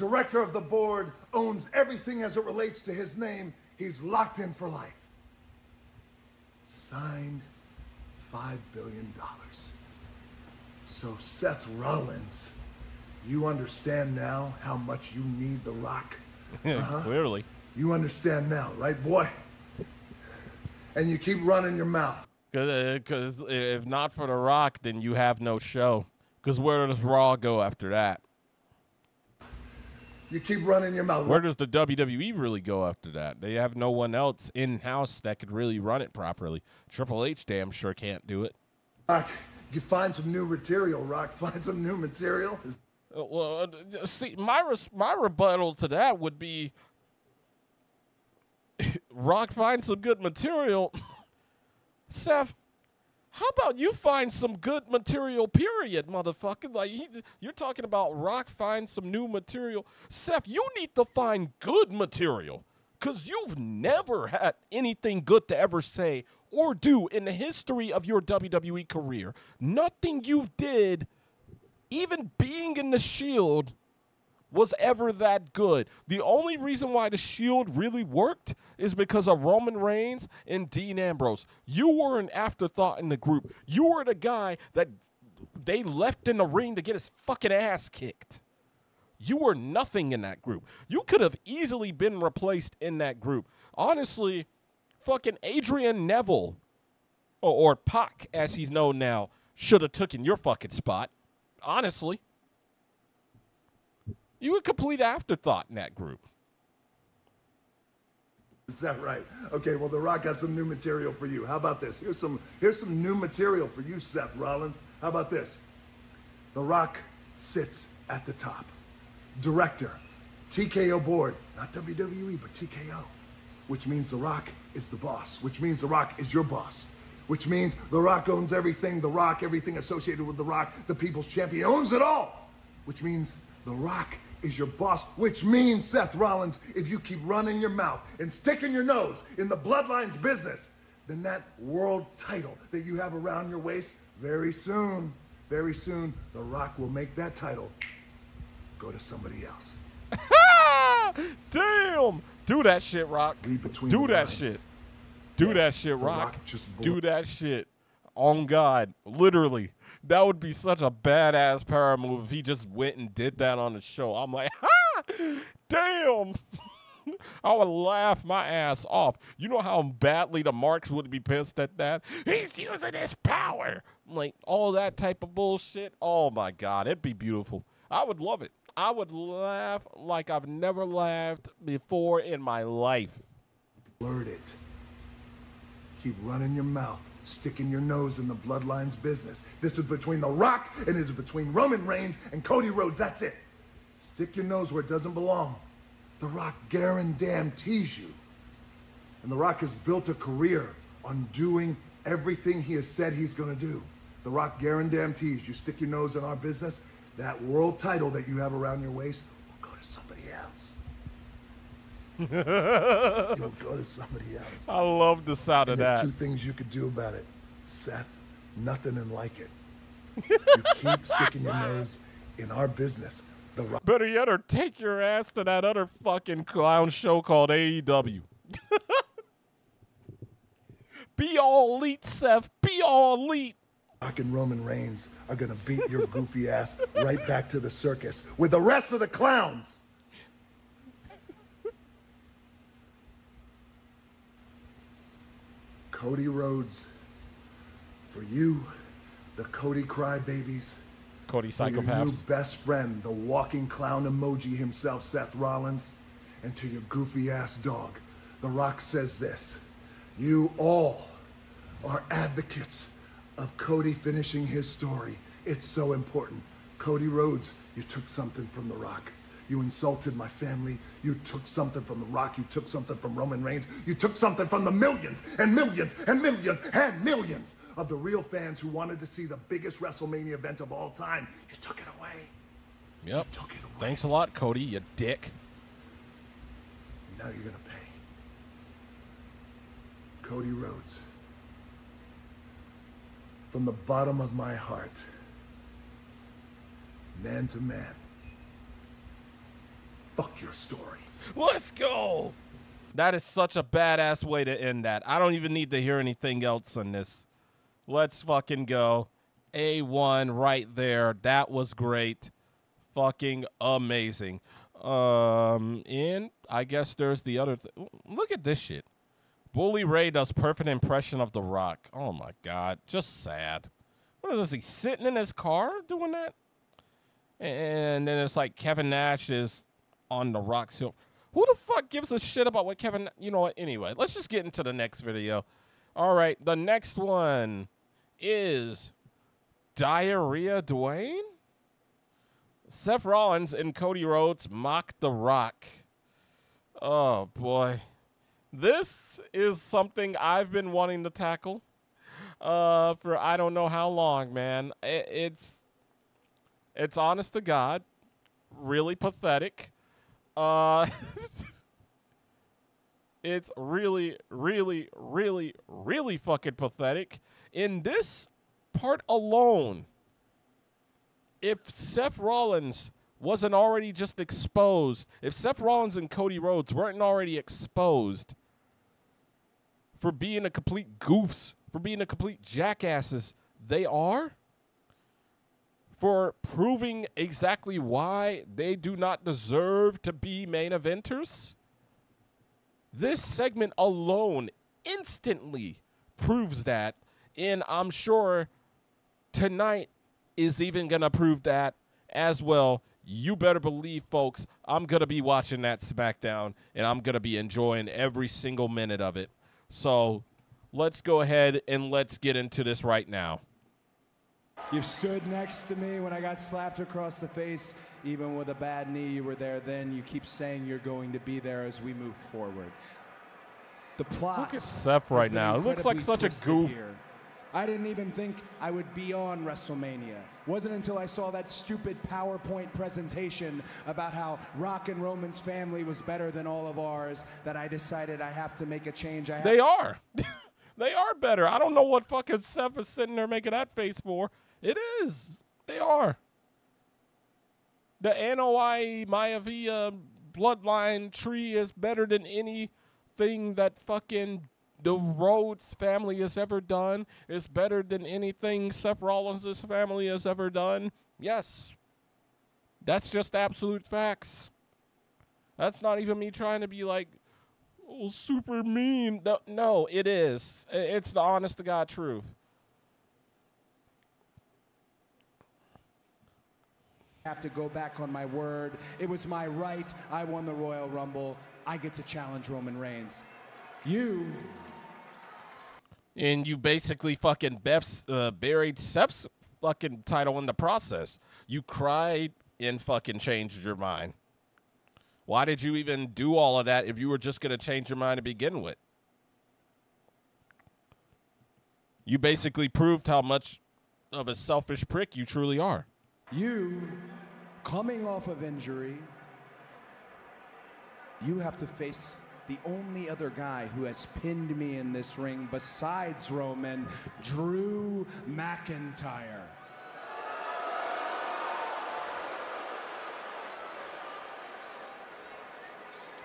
director of the board, owns everything as it relates to his name. He's locked in for life. Signed $5 billion. So, Seth Rollins, you understand now how much you need The Rock? Uh-huh. Clearly. You understand now, right, boy? And you keep running your mouth. Because if not for The Rock, then you have no show. Because where does Raw go after that? You keep running your mouth. Where does the WWE really go after that? They have no one else in house that could really run it properly. Triple H damn sure can't do it. Rock, you find some new material, Rock. Find some new material. Uh, Well, uh, see, my res- my rebuttal to that would be, Rock find some good material. Seth, how about you find some good material? Period, motherfucker. Like he, you're talking about Rock find some new material. Seth, you need to find good material, cause you've never had anything good to ever say or do in the history of your WWE career. Nothing you've did even being in the Shield was ever that good. The only reason why the Shield really worked is because of Roman Reigns and Dean Ambrose. You were an afterthought in the group. You were the guy that they left in the ring to get his fucking ass kicked. You were nothing in that group. You could have easily been replaced in that group. Honestly, fucking Adrian Neville or, or Pac, as he's known now, should have taken your fucking spot. Honestly, you a complete afterthought in that group. Is that right? Okay, well, The Rock got some new material for you. How about this? Here's some here's some new material for you, Seth Rollins. How about this? The Rock sits at the top. Director, TKO board, not WWE, but TKO, which means The Rock is the boss, which means The Rock is your boss, which means The Rock owns everything, The Rock, everything associated with The Rock, the people's champion owns it all, which means The Rock is your boss, which means, Seth Rollins, if you keep running your mouth and sticking your nose in the Bloodlines business, then that world title that you have around your waist, very soon, very soon, The Rock will make that title go to somebody else. Damn! Do that shit, Rock. Read between Do that lines. shit. Do that shit, Rock. Rock just Do that shit. On God. Literally. That would be such a badass power move if he just went and did that on the show. I'm like, ha! Damn! I would laugh my ass off. You know how badly the Marks would be pissed at that? He's using his power. Like all that type of bullshit. Oh my God, it'd be beautiful. I would love it. I would laugh like I've never laughed before in my life. Blurt it. Keep running your mouth, sticking your nose in the Bloodlines business. This is between The Rock and it is between Roman Reigns and Cody Rhodes. That's it. Stick your nose where it doesn't belong. The Rock guarantees you. And The Rock has built a career on doing everything he has said he's going to do. The Rock guarantees you stick your nose in our business, that world title that you have around your waist will go to somebody else. will go to somebody else. I love the sound And of there's that. two things you could do about it. Seth, nothing and like it. you keep sticking your nose in our business. The Rock Better yet, or take your ass to that other fucking clown show called AEW. Be all elite, Seth. Be all elite. and Roman Reigns are gonna beat your goofy ass right back to the circus with the rest of the clowns. Cody Rhodes, for you, the Cody crybabies, Cody for your new best friend, the walking clown emoji himself, Seth Rollins, and to your goofy ass dog, The Rock says this You all are advocates of Cody finishing his story. It's so important. Cody Rhodes, you took something from The Rock. You insulted my family. You took something from The Rock. You took something from Roman Reigns. You took something from the millions and millions and millions and millions of the real fans who wanted to see the biggest WrestleMania event of all time. You took it away. Yep. took it away. Thanks a lot, Cody, you dick. Now you're gonna pay. Cody Rhodes. From the bottom of my heart, man to man, fuck your story. Let's go. That is such a badass way to end that. I don't even need to hear anything else on this. Let's fucking go. A1 right there. That was great. Fucking amazing. Um, and I guess there's the other th- Look at this shit. Bully Ray does perfect impression of The Rock. Oh my god, just sad. What is this? He sitting in his car doing that? And then it's like Kevin Nash is on the Rock's hill. Who the fuck gives a shit about what Kevin? You know what? Anyway, let's just get into the next video. All right, the next one is Diarrhea Dwayne. Seth Rollins and Cody Rhodes mock The Rock. Oh boy, this is something I've been wanting to tackle uh, for I don't know how long, man. I- it's it's honest to God, really pathetic. Uh, it's really, really, really, really fucking pathetic. In this part alone, if Seth Rollins wasn't already just exposed, if Seth Rollins and Cody Rhodes weren't already exposed for being a complete goofs, for being a complete jackasses, they are for proving exactly why they do not deserve to be main eventers. This segment alone instantly proves that, and I'm sure tonight is even going to prove that as well. You better believe, folks, I'm going to be watching that SmackDown, and I'm going to be enjoying every single minute of it. So let's go ahead and let's get into this right now. You've stood next to me when I got slapped across the face. Even with a bad knee, you were there then. You keep saying you're going to be there as we move forward. The plot. Look at Seth right now. It looks like such a goof. here. I didn't even think I would be on WrestleMania. Wasn't until I saw that stupid PowerPoint presentation about how Rock and Roman's family was better than all of ours that I decided I have to make a change. I have They are. they are better. I don't know what fucking Seth is sitting there making that face for. It is. They are. The Anoa'i Maivia bloodline tree is better than anything that fucking the Rhodes family has ever done. It's better than anything Seth Rollins' family has ever done. Yes. That's just absolute facts. That's not even me trying to be like oh, super mean. No, no, it is. It's the honest to God truth. Have to go back on my word. It was my right. I won the Royal Rumble. I get to challenge Roman Reigns. You And you basically fucking Beth's, uh, buried Seth's fucking title in the process. You cried and fucking changed your mind. Why did you even do all of that if you were just going to change your mind to begin with? You basically proved how much of a selfish prick you truly are. You, coming off of injury, you have to face the only other guy who has pinned me in this ring besides Roman, Drew McIntyre.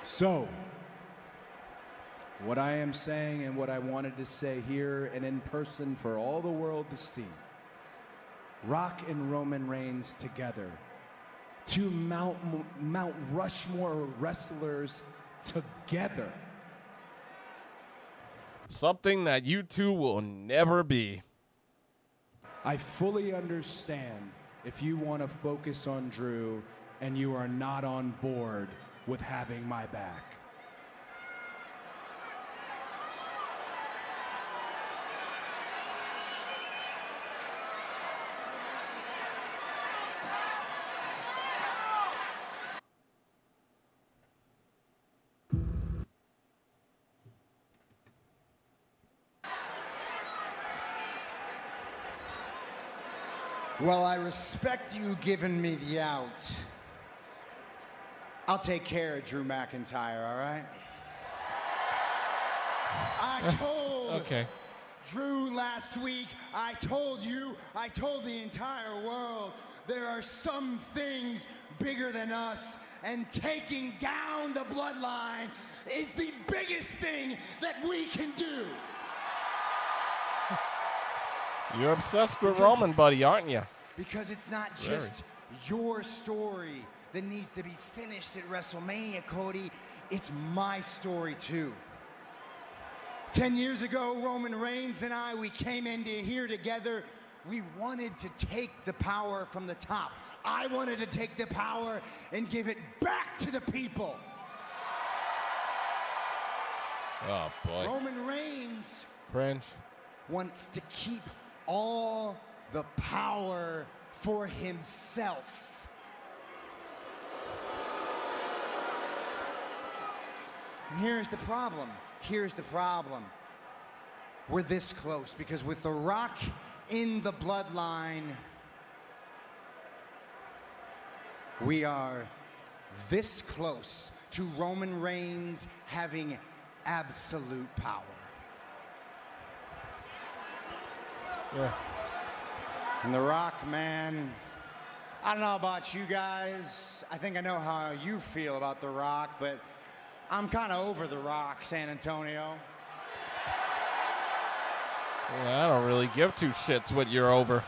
So, what I am saying and what I wanted to say here and in person for all the world to see. Rock and Roman Reigns together. Two Mount, Mount Rushmore wrestlers together. Something that you two will never be. I fully understand if you want to focus on Drew and you are not on board with having my back. Well, I respect you giving me the out. I'll take care of Drew McIntyre, all right? I told Okay. Drew last week, I told you, I told the entire world, there are some things bigger than us, and taking down the bloodline is the biggest thing that we can do. You're obsessed with Roman, buddy, aren't you? Because it's not Very. just your story that needs to be finished at WrestleMania, Cody. It's my story too. Ten years ago, Roman Reigns and I, we came into here together. We wanted to take the power from the top. I wanted to take the power and give it back to the people. Oh, boy. Roman Reigns wants to keep all the power for himself. And here's the problem. Here's the problem. We're this close because with The Rock in the bloodline, we are this close to Roman Reigns having absolute power. Yeah. And The Rock, man, I don't know about you guys. I think I know how you feel about The Rock, but I'm kind of over The Rock, San Antonio. Well, I don't really give two shits what you're over.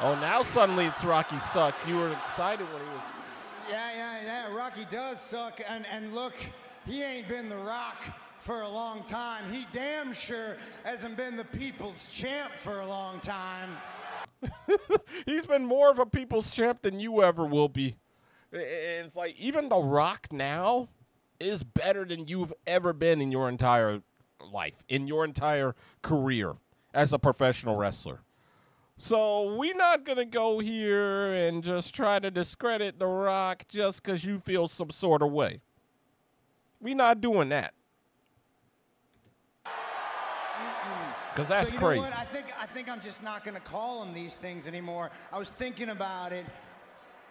Oh, now suddenly it's Rocky sucks. You were excited when he was. Yeah, yeah, yeah. Rocky does suck. And, and look, he ain't been The Rock for a long time. He damn sure hasn't been the people's champ for a long time. He's been more of a people's champ than you ever will be. And it's like even The Rock now is better than you've ever been in your entire life, in your entire career as a professional wrestler. So we're not gonna go here and just try to discredit The Rock just because you feel some sort of way. We're not doing that. Because that's so you crazy. Know what? I think I think I'm just not going to call him these things anymore. I was thinking about it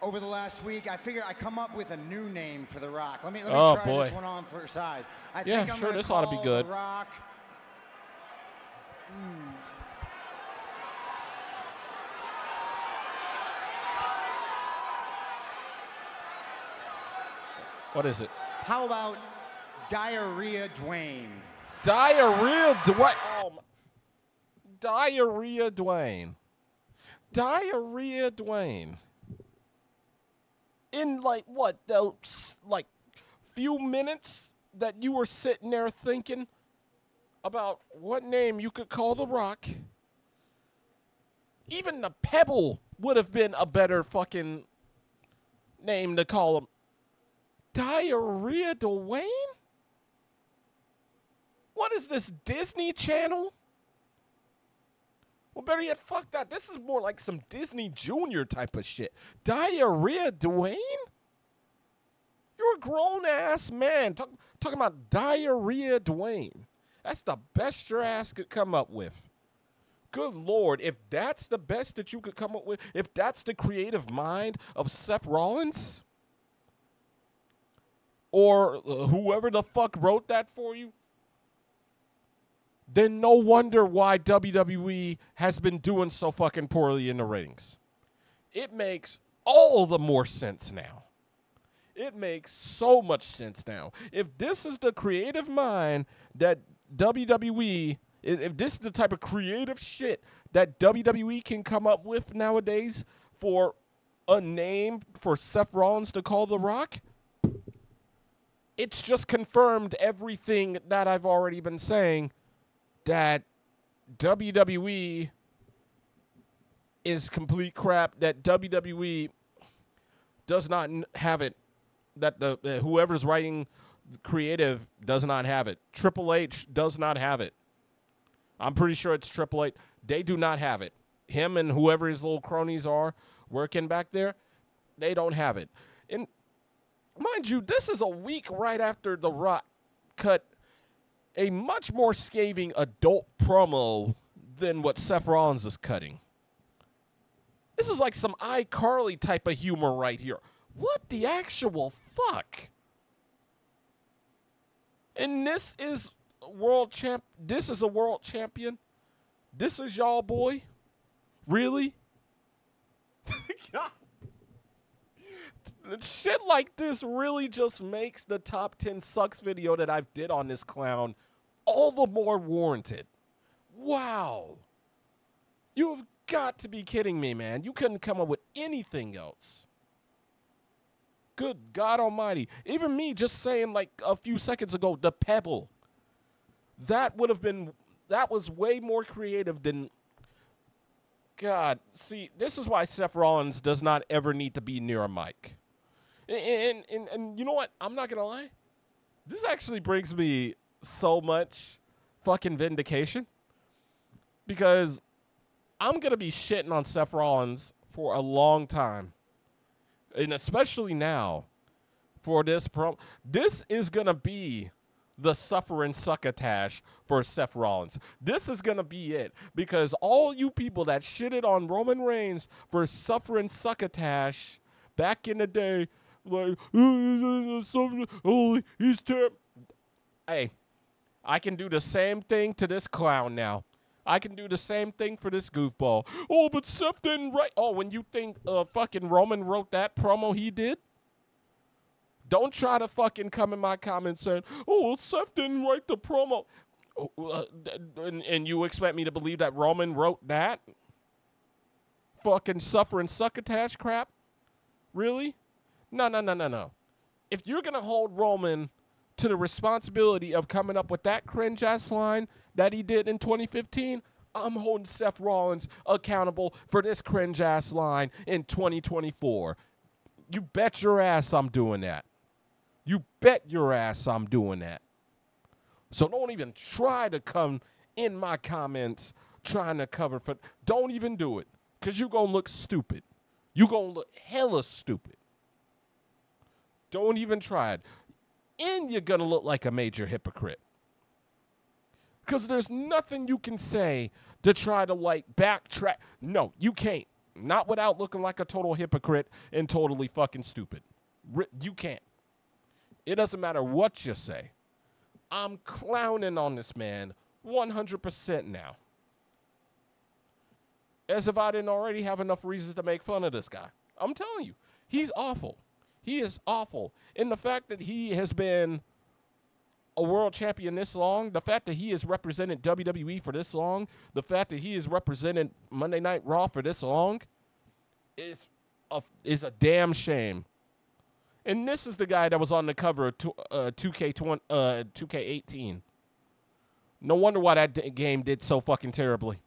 over the last week. I figured I come up with a new name for The Rock. Let me let me Oh, try boy. this one on for size. I Yeah, think I'm sure, this ought to be good. The Rock. Hmm. what is it? How about Diarrhea Dwayne? Diarrhea Dwayne. Diarrhea Dwayne. Diarrhea Dwayne. In like what, those like few minutes that you were sitting there thinking about what name you could call The Rock, even the Pebble would have been a better fucking name to call him. Diarrhea Dwayne? What is this, Disney Channel? Well, better yet, fuck that. This is more like some Disney Junior type of shit. Diarrhea Dwayne? You're a grown ass man talk, talking about diarrhea Dwayne. That's the best your ass could come up with. Good lord, if that's the best that you could come up with, if that's the creative mind of Seth Rollins or uh, whoever the fuck wrote that for you, then no wonder why WWE has been doing so fucking poorly in the ratings. It makes all the more sense now. It makes so much sense now. If this is the creative mind that WWE, if this is the type of creative shit that WWE can come up with nowadays for a name for Seth Rollins to call The Rock, it's just confirmed everything that I've already been saying that WWE is complete crap, that WWE does not have it, that the whoever's writing creative does not have it. Triple H does not have it. I'm pretty sure it's Triple H. They do not have it. Him and whoever his little cronies are working back there, they don't have it. And mind you, this is a week right after The Rock cut a much more scathing adult promo than what Seth Rollins is cutting. This is like some iCarly type of humor right here. What the actual fuck? And this is world champ. This is a world champion. This is y'all boy. Really? God. Shit like this really just makes the top 10 sucks video that I've did on this clown all the more warranted. Wow. You've got to be kidding me, man. You couldn't come up with anything else. Good God Almighty. Even me just saying, like a few seconds ago, the pebble. That would have been, that was way more creative than. God, see, this is why Seth Rollins does not ever need to be near a mic. And, and, and, you know what? I'm not going to lie. This actually brings me so much fucking vindication because I'm going to be shitting on Seth Rollins for a long time. And especially now for this pro. This is going to be the suffering succotash for Seth Rollins. This is going to be it because all you people that shitted on Roman Reigns for suffering succotash back in the day, like, oh, he's terrible. Hey, I can do the same thing to this clown now. I can do the same thing for this goofball. Oh, but Seth didn't write. Oh, when you think uh, fucking Roman wrote that promo he did? Don't try to fucking come in my comments saying, oh, well, Seth didn't write the promo. Oh, uh, and, and you expect me to believe that Roman wrote that? Fucking suffering succotash crap? Really? No, no, no, no, no. If you're going to hold Roman to the responsibility of coming up with that cringe ass line that he did in 2015, I'm holding Seth Rollins accountable for this cringe ass line in 2024. You bet your ass I'm doing that. You bet your ass I'm doing that. So don't even try to come in my comments trying to cover for. Don't even do it because you're going to look stupid. You're going to look hella stupid. Don't even try it and you're going to look like a major hypocrite. Because there's nothing you can say to try to like backtrack. No, you can't. Not without looking like a total hypocrite and totally fucking stupid. You can't. It doesn't matter what you say. I'm clowning on this man 100% now. As if I didn't already have enough reasons to make fun of this guy. I'm telling you, he's awful. He is awful. And the fact that he has been a world champion this long, the fact that he has represented WWE for this long, the fact that he has represented Monday Night Raw for this long, is a, is a damn shame. And this is the guy that was on the cover of two, uh, 2K20, uh, 2K18. No wonder why that game did so fucking terribly.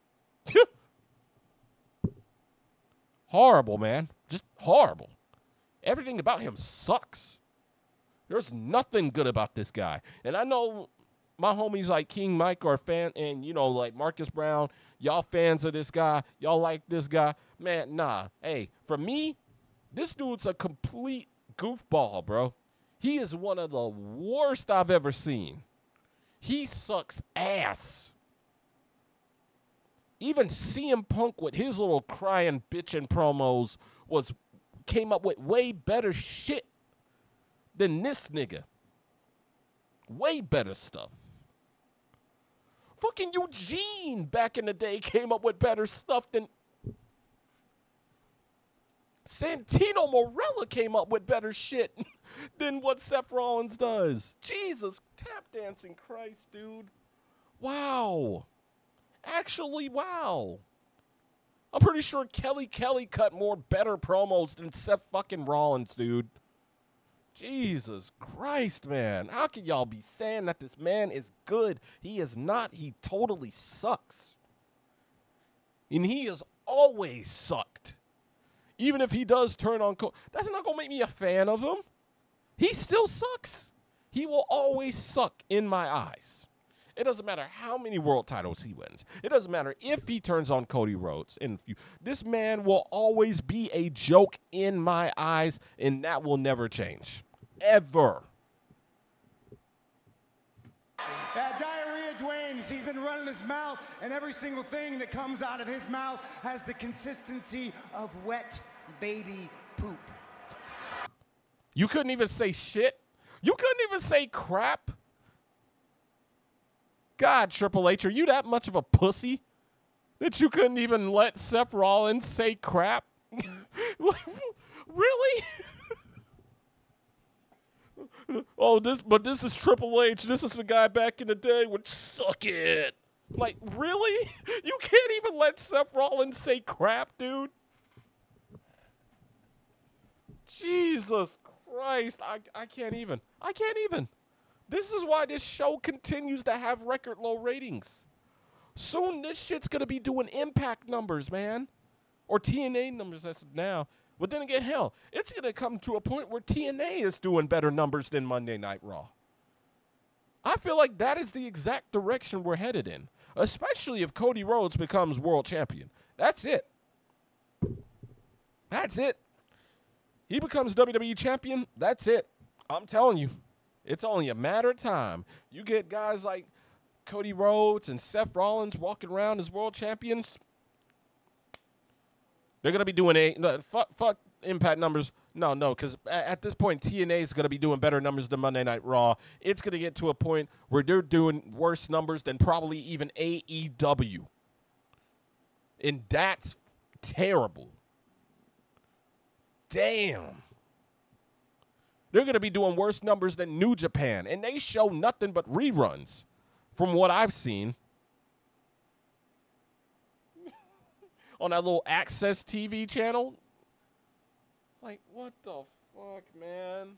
horrible, man. Just horrible. Everything about him sucks. There's nothing good about this guy. And I know my homies like King Mike are fan and you know like Marcus Brown, y'all fans of this guy, y'all like this guy. Man, nah. Hey, for me, this dude's a complete goofball, bro. He is one of the worst I've ever seen. He sucks ass. Even CM Punk with his little crying bitching promos was came up with way better shit than this nigga. Way better stuff. Fucking Eugene back in the day came up with better stuff than Santino Marella came up with better shit than what Seth Rollins does. Jesus, tap dancing Christ, dude. Wow. Actually, wow. I'm pretty sure Kelly Kelly cut more better promos than Seth fucking Rollins, dude. Jesus Christ, man. How can y'all be saying that this man is good? He is not. He totally sucks. And he has always sucked. Even if he does turn on Cole, that's not going to make me a fan of him. He still sucks. He will always suck in my eyes. It doesn't matter how many world titles he wins. It doesn't matter if he turns on Cody Rhodes. And this man will always be a joke in my eyes, and that will never change. Ever. That diarrhea Dwayne's, he's been running his mouth, and every single thing that comes out of his mouth has the consistency of wet baby poop. You couldn't even say shit. You couldn't even say crap. God, Triple H, are you that much of a pussy that you couldn't even let Seth Rollins say crap? really? oh, this, but this is Triple H. This is the guy back in the day would suck it. Like, really? You can't even let Seth Rollins say crap, dude? Jesus Christ. I, I can't even. I can't even. This is why this show continues to have record low ratings. Soon this shit's gonna be doing impact numbers, man. Or TNA numbers as of now. But then again, hell, it's gonna come to a point where TNA is doing better numbers than Monday Night Raw. I feel like that is the exact direction we're headed in. Especially if Cody Rhodes becomes world champion. That's it. That's it. He becomes WWE champion, that's it. I'm telling you. It's only a matter of time. You get guys like Cody Rhodes and Seth Rollins walking around as world champions. They're gonna be doing a no, fuck, fuck impact numbers. No, no, because at this point TNA is gonna be doing better numbers than Monday Night Raw. It's gonna get to a point where they're doing worse numbers than probably even AEW, and that's terrible. Damn. They're going to be doing worse numbers than New Japan, and they show nothing but reruns from what I've seen. On that little AXS TV channel. It's like, what the fuck, man?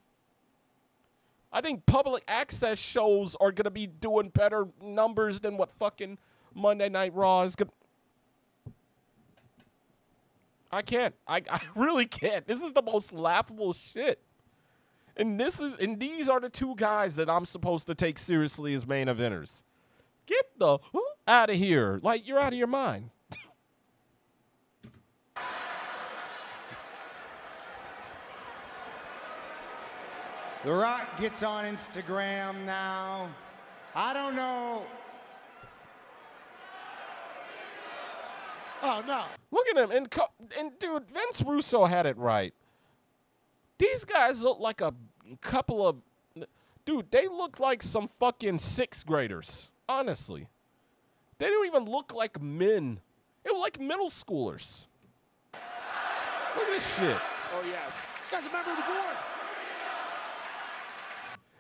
I think public access shows are going to be doing better numbers than what fucking Monday Night Raw is going. I can't. I, I really can't. This is the most laughable shit. And this is and these are the two guys that I'm supposed to take seriously as main eventers. Get the out of here. Like you're out of your mind. The Rock gets on Instagram now. I don't know. Oh no! Look at him, and and dude, Vince Russo had it right. These guys look like a couple of, dude. They look like some fucking sixth graders. Honestly, they don't even look like men. They look like middle schoolers. Look at this shit. Oh yes, this guy's a member of the board.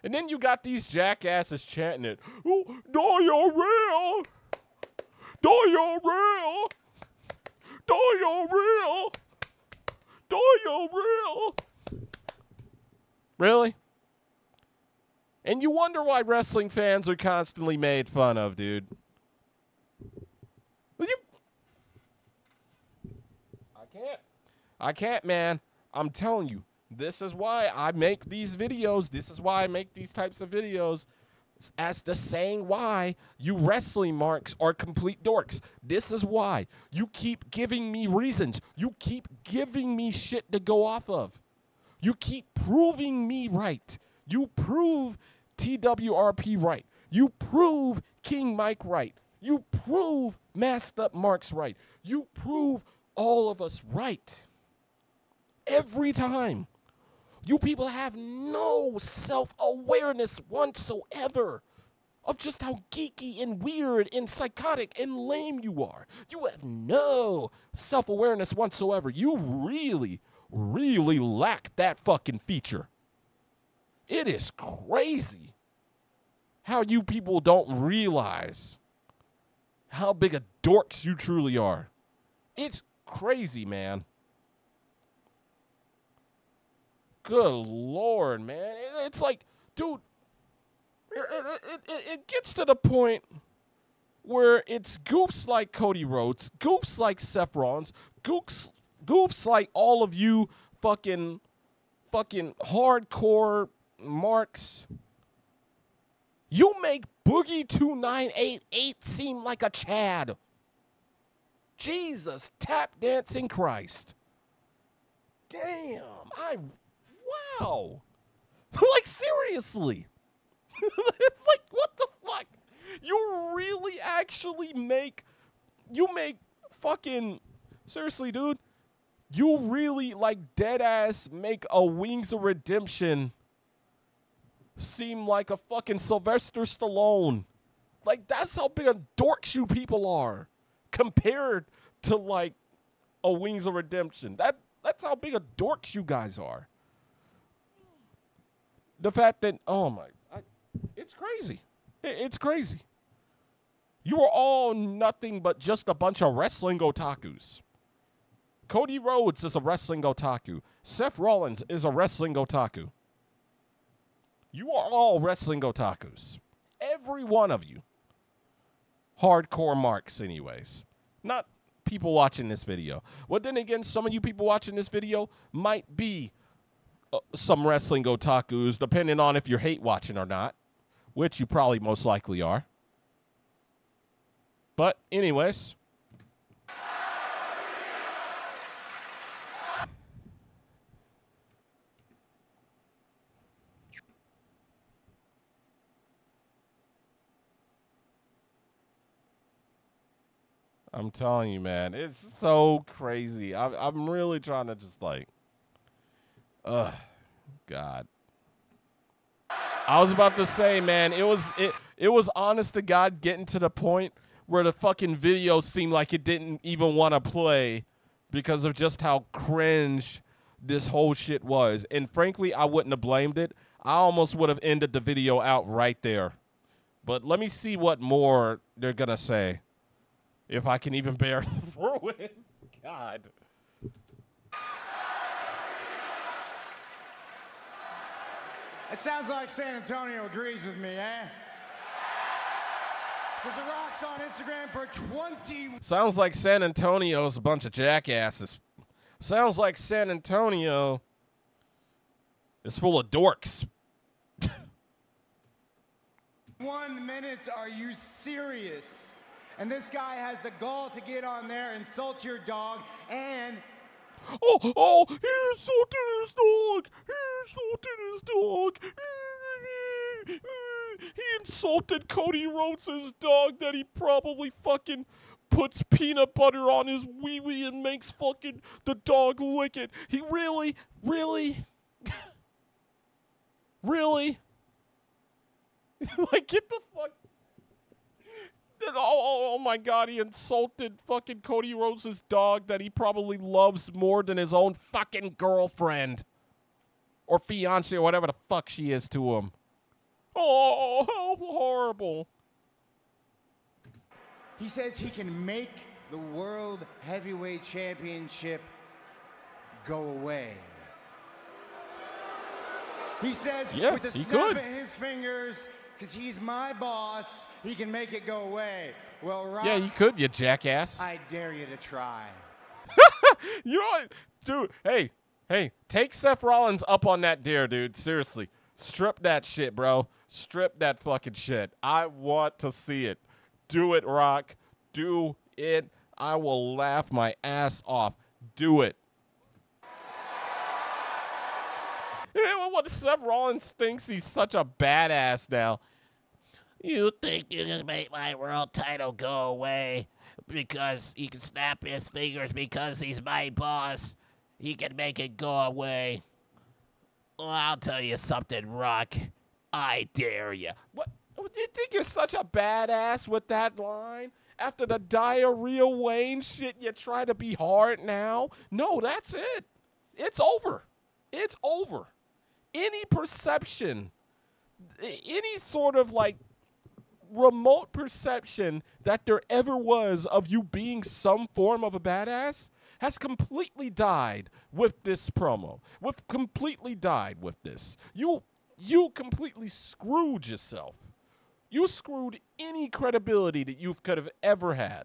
And then you got these jackasses chanting it. Oh, diarrhea! Diarrhea! Diarrhea! Diarrhea! Really? And you wonder why wrestling fans are constantly made fun of, dude. Will you? I can't. I can't, man. I'm telling you. This is why I make these videos. This is why I make these types of videos. As the saying why you wrestling marks are complete dorks. This is why. You keep giving me reasons. You keep giving me shit to go off of. You keep proving me right. You prove TWRP right. You prove King Mike right. You prove Masked Up Marks right. You prove all of us right. Every time. You people have no self awareness whatsoever of just how geeky and weird and psychotic and lame you are. You have no self awareness whatsoever. You really, really lack that fucking feature. It is crazy how you people don't realize how big of dorks you truly are. It's crazy, man. Good lord, man. It's like, dude, it, it, it, it gets to the point where it's goofs like Cody Rhodes, goofs like Seth Rollins, goofs, goofs like all of you fucking, fucking hardcore marks. You make Boogie 2988 seem like a Chad. Jesus, tap dancing Christ. Damn, I wow. like seriously. it's like what the fuck? You really actually make you make fucking seriously, dude. You really like dead ass make a Wings of Redemption seem like a fucking Sylvester Stallone. Like that's how big a dorks you people are compared to like a Wings of Redemption. That that's how big a dorks you guys are. The fact that oh my, I, it's crazy. It, it's crazy. You are all nothing but just a bunch of wrestling otakus. Cody Rhodes is a wrestling otaku. Seth Rollins is a wrestling otaku. You are all wrestling otakus. Every one of you. Hardcore marks, anyways. Not people watching this video. Well, then again, some of you people watching this video might be uh, some wrestling otakus, depending on if you're hate watching or not, which you probably most likely are. But, anyways. I'm telling you, man, it's so crazy. I'm, I'm really trying to just like, ugh, God. I was about to say, man, it was it it was honest to God getting to the point where the fucking video seemed like it didn't even want to play because of just how cringe this whole shit was. And frankly, I wouldn't have blamed it. I almost would have ended the video out right there. But let me see what more they're gonna say if I can even bear through it. God. It sounds like San Antonio agrees with me, eh? Because The Rock's on Instagram for 20. Sounds like San Antonio's a bunch of jackasses. Sounds like San Antonio is full of dorks. One minute, are you serious? And this guy has the gall to get on there, insult your dog, and Oh, oh, he insulted his dog. He insulted his dog. He insulted Cody Rhodes' dog that he probably fucking puts peanut butter on his wee wee and makes fucking the dog lick it. He really, really, really, like get the fuck. Oh, oh, oh, my god, he insulted fucking Cody Rhodes' dog that he probably loves more than his own fucking girlfriend. Or fiance or whatever the fuck she is to him. Oh, how horrible. He says he can make the World Heavyweight Championship go away. He says Yeah, with the he snap could. of his fingers, because he's my boss, he can make it go away. Well, Rock, Yeah, you could, you jackass. I dare you to try. You know? Dude, hey, hey, take Seth Rollins up on that dare, dude. Seriously. Strip that shit, bro. Strip that fucking shit. I want to see it. Do it, Rock. Do it. I will laugh my ass off. Do it. What Seth Rollins thinks he's such a badass now. You think you can make my world title go away because he can snap his fingers because he's my boss? He can make it go away. Well, I'll tell you something, Rock. I dare you. What? Do you think you're such a badass with that line? After the diarrhea Dwayne shit, you try to be hard now? No, that's it. It's over. It's over. Any perception, any sort of like remote perception that there ever was of you being some form of a badass has completely died with this promo. With completely died with this. You you completely screwed yourself. You screwed any credibility that you could have ever had.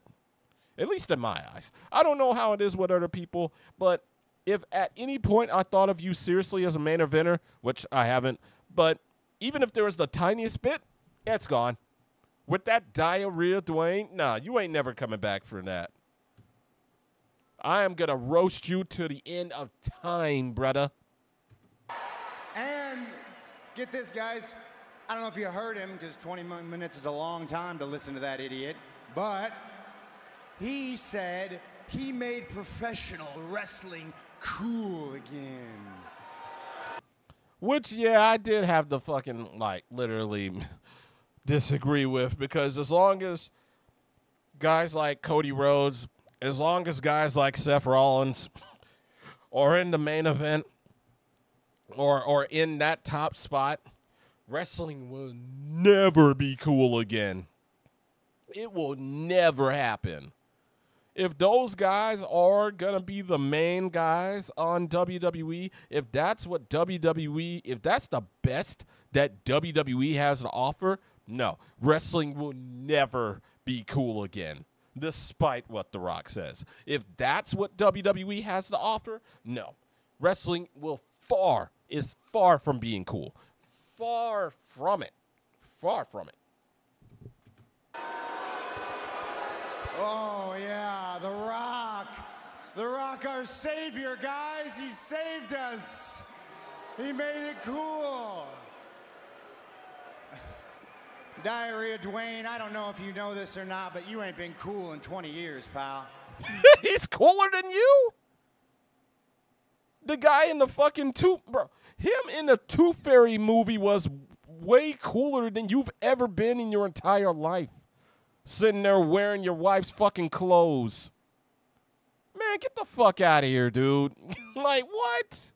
At least in my eyes. I don't know how it is with other people, but if at any point I thought of you seriously as a main eventer, which I haven't, but even if there was the tiniest bit, it's gone. With that diarrhea, Dwayne, nah, you ain't never coming back for that. I am gonna roast you to the end of time, brother. And get this, guys. I don't know if you heard him because 20 minutes is a long time to listen to that idiot, but he said he made professional wrestling cool again. Which, yeah, I did have to fucking, like, literally disagree with because as long as guys like Cody Rhodes, as long as guys like Seth Rollins are in the main event or, or in that top spot, wrestling will never be cool again. It will never happen. If those guys are going to be the main guys on WWE, if that's what WWE, if that's the best that WWE has to offer, no, wrestling will never be cool again, despite what The Rock says. If that's what WWE has to offer, no, wrestling will far, is far from being cool. Far from it. Far from it. Oh, yeah, The Rock. The Rock, our savior, guys. He saved us. He made it cool. Diarrhea Dwayne, I don't know if you know this or not, but you ain't been cool in 20 years, pal. He's cooler than you. The guy in the fucking tooth, bro. Him in the Tooth Fairy movie was way cooler than you've ever been in your entire life. Sitting there wearing your wife's fucking clothes. Man, get the fuck out of here, dude. like, what?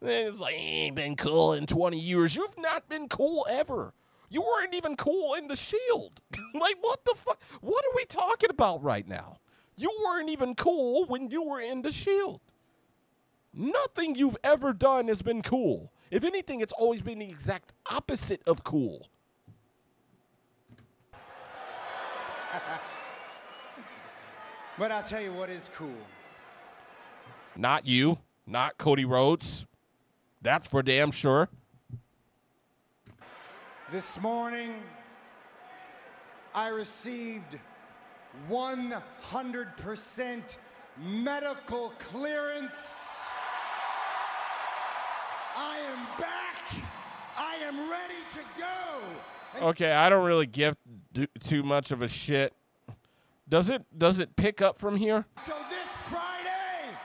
Then It's like, ain't been cool in 20 years. You've not been cool ever. You weren't even cool in the Shield. like, what the fuck? What are we talking about right now? You weren't even cool when you were in the Shield. Nothing you've ever done has been cool. If anything, it's always been the exact opposite of cool. But I'll tell you what is cool. Not you, not Cody Rhodes. That's for damn sure. This morning, I received 100% medical clearance. I am back. I am ready to go. Okay, I don't really give too much of a shit. Does it does it pick up from here? So this Friday,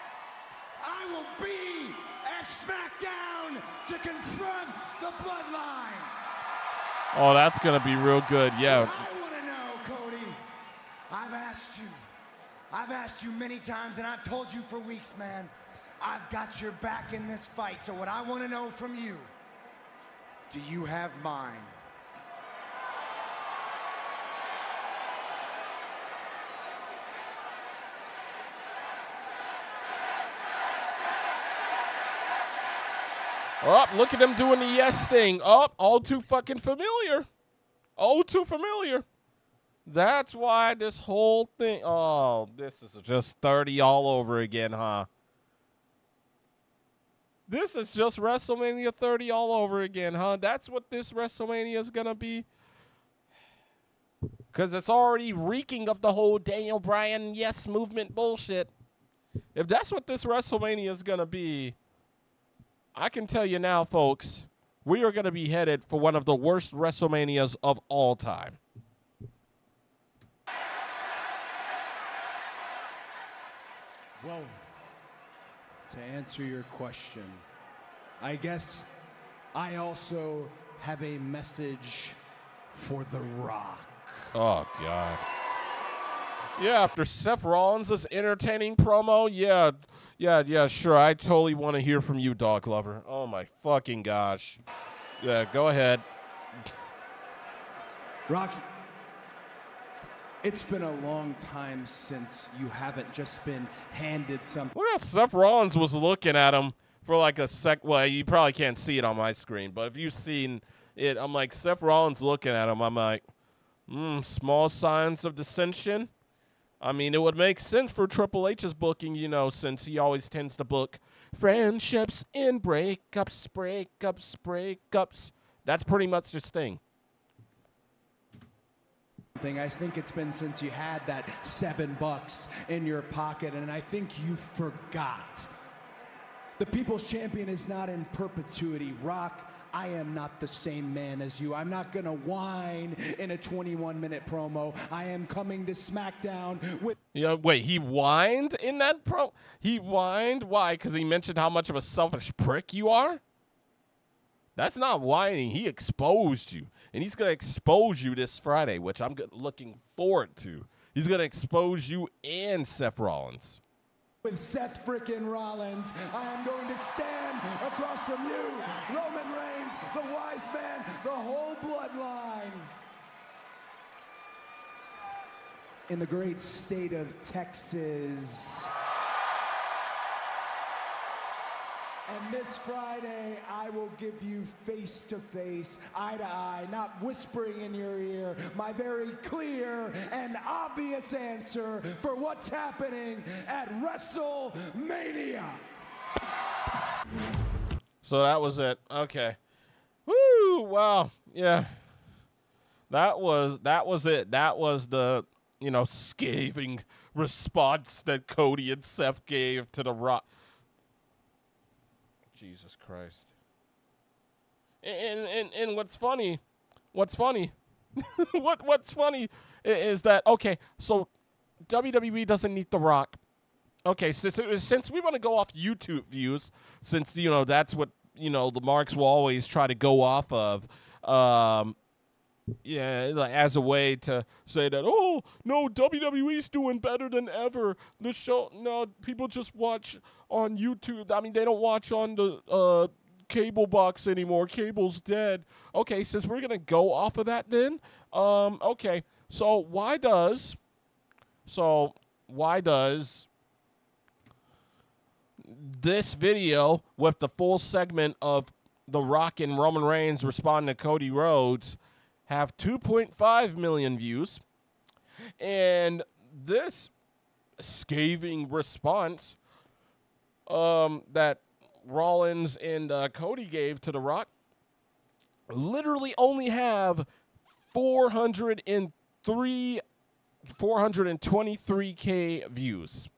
I will be at SmackDown to confront the Bloodline. Oh, that's going to be real good. Yeah. I want to know, Cody. I've asked you. I've asked you many times, and I've told you for weeks, man. I've got your back in this fight. So what I want to know from you, do you have mine? Oh, look at him doing the yes thing. Oh, all too fucking familiar. All too familiar. That's why this whole thing. Oh, this is just 30 all over again, huh? This is just WrestleMania 30 all over again, huh? That's what this WrestleMania is going to be. Because it's already reeking of the whole Daniel Bryan yes movement bullshit. If that's what this WrestleMania is going to be, I can tell you now, folks, we are going to be headed for one of the worst WrestleManias of all time. Well, to answer your question, I guess I also have a message for The Rock. Oh, God. Yeah, after Seth Rollins' entertaining promo, yeah, yeah, yeah, sure. I totally want to hear from you, dog lover. Oh, my fucking gosh. Yeah, go ahead. Rocky, it's been a long time since you haven't just been handed something. Look how Seth Rollins was looking at him for like a sec. Well, you probably can't see it on my screen, but if you've seen it, I'm like, Seth Rollins looking at him. I'm like, hmm, small signs of dissension. I mean, it would make sense for Triple H's booking, you know, since he always tends to book friendships and breakups, breakups, breakups. That's pretty much his thing. Thing. I think it's been since you had that seven bucks in your pocket, and I think you forgot. The People's Champion is not in perpetuity. Rock, I am not the same man as you. I'm not gonna whine in a 21 minute promo. I am coming to SmackDown with. Yeah, wait, he whined in that pro? He whined? Why? Because he mentioned how much of a selfish prick you are? That's not whining. He exposed you. And he's going to expose you this Friday, which I'm looking forward to. He's going to expose you and Seth Rollins. With Seth frickin' Rollins, I am going to stand across from you, Roman Reigns, the wise man, the whole bloodline. In the great state of Texas. And this Friday, I will give you face to face, eye to eye, not whispering in your ear, my very clear and obvious answer for what's happening at WrestleMania. So that was it. Okay. Woo! Wow. Yeah. That was that was it. That was the you know scathing response that Cody and Seth gave to the Rock. Jesus Christ. And and and what's funny, what's funny, what what's funny is that okay? So WWE doesn't need The Rock. Okay, since since we want to go off YouTube views, since you know that's what you know the marks will always try to go off of. Um, yeah, like, as a way to say that, oh no, WWE's doing better than ever. The show, no, people just watch on YouTube. I mean, they don't watch on the uh, cable box anymore. Cable's dead. Okay, since we're gonna go off of that, then, um, okay. So why does, so why does this video with the full segment of The Rock and Roman Reigns responding to Cody Rhodes have 2.5 million views. And this scathing response um, that Rollins and uh, Cody gave to The Rock literally only have 403 423k views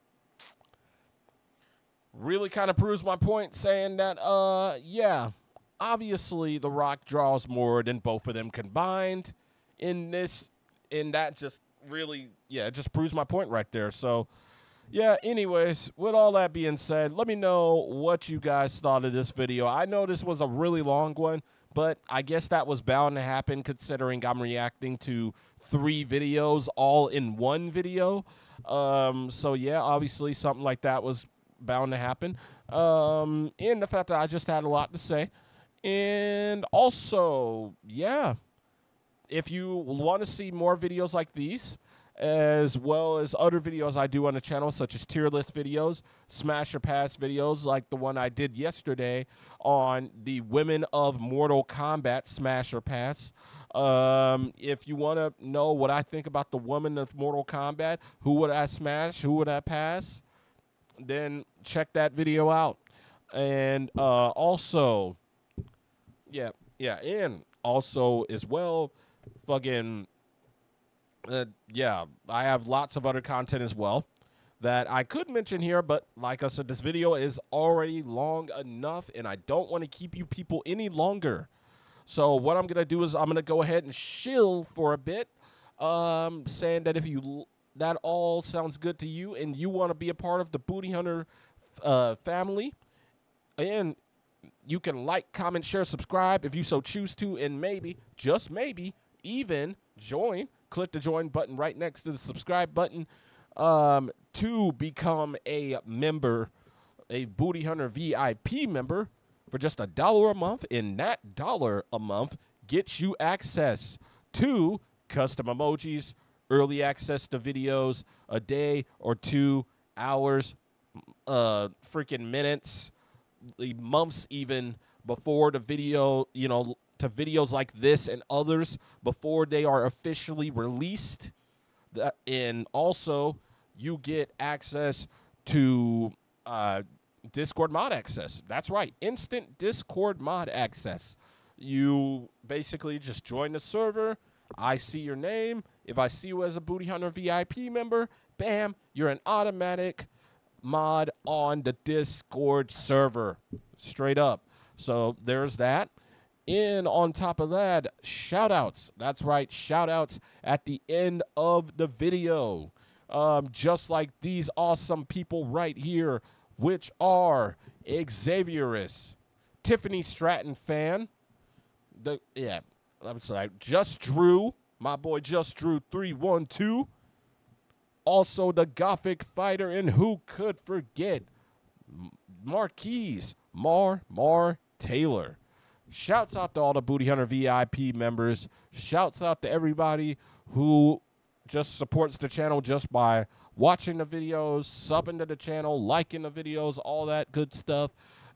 really kind of proves my point saying that uh yeah obviously the rock draws more than both of them combined in this and that just really yeah it just proves my point right there. So yeah anyways with all that being said let me know what you guys thought of this video. I know this was a really long one but i guess that was bound to happen considering i'm reacting to three videos all in one video. Um, so yeah obviously something like that was bound to happen. Um, and the fact that I just had a lot to say. And also, yeah, if you want to see more videos like these, as well as other videos I do on the channel, such as tier list videos, smash or pass videos, like the one I did yesterday on the Women of Mortal Kombat smash or pass. Um, if you want to know what I think about the Women of Mortal Kombat, who would I smash, who would I pass, then check that video out. And uh, also, yeah, yeah, and also as well, fucking uh, yeah, I have lots of other content as well that I could mention here, but like I said, this video is already long enough, and I don't want to keep you people any longer. So what I'm gonna do is I'm gonna go ahead and shill for a bit, um, saying that if you that all sounds good to you and you want to be a part of the Booty Hunter uh, family, and you can like, comment, share, subscribe if you so choose to, and maybe, just maybe, even join click the join button right next to the subscribe button um, to become a member, a Booty Hunter VIP member for just a dollar a month. And that dollar a month gets you access to custom emojis, early access to videos a day or two hours, uh, freaking minutes, months even before the video, you know, to videos like this and others before they are officially released. That, and also, you get access to uh, Discord mod access. That's right, instant Discord mod access. You basically just join the server. I see your name. If I see you as a Booty Hunter VIP member, bam, you're an automatic mod on the Discord server. Straight up. So there's that. And on top of that, shout outs. That's right, shout outs at the end of the video. Um, just like these awesome people right here, which are Xavierus, Tiffany Stratton fan, the yeah, I'm sorry, Just Drew, my boy Just Drew 312. Also the Gothic fighter, and who could forget Marquise Mar Mar Taylor. Shouts out to all the Booty Hunter VIP members. Shouts out to everybody who just supports the channel just by watching the videos, subbing to the channel, liking the videos, all that good stuff.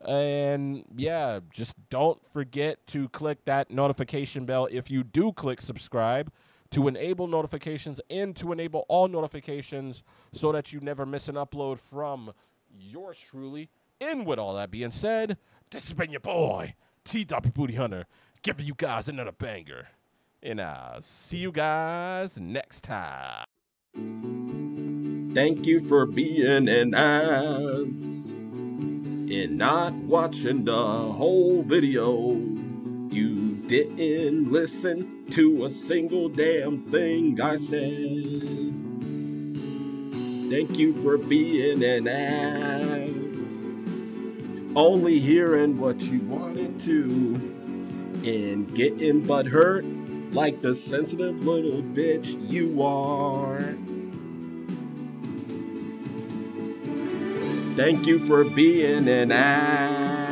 And yeah, just don't forget to click that notification bell if you do click subscribe to enable notifications and to enable all notifications so that you never miss an upload from yours truly. And with all that being said, this has been your boy, T.W. Booty Hunter, giving you guys another banger. And I'll see you guys next time. Thank you for being an ass and not watching the whole video. You didn't listen to a single damn thing I said. Thank you for being an ass only hearing what you wanted to and getting butt hurt like the sensitive little bitch you are. Thank you for being an ass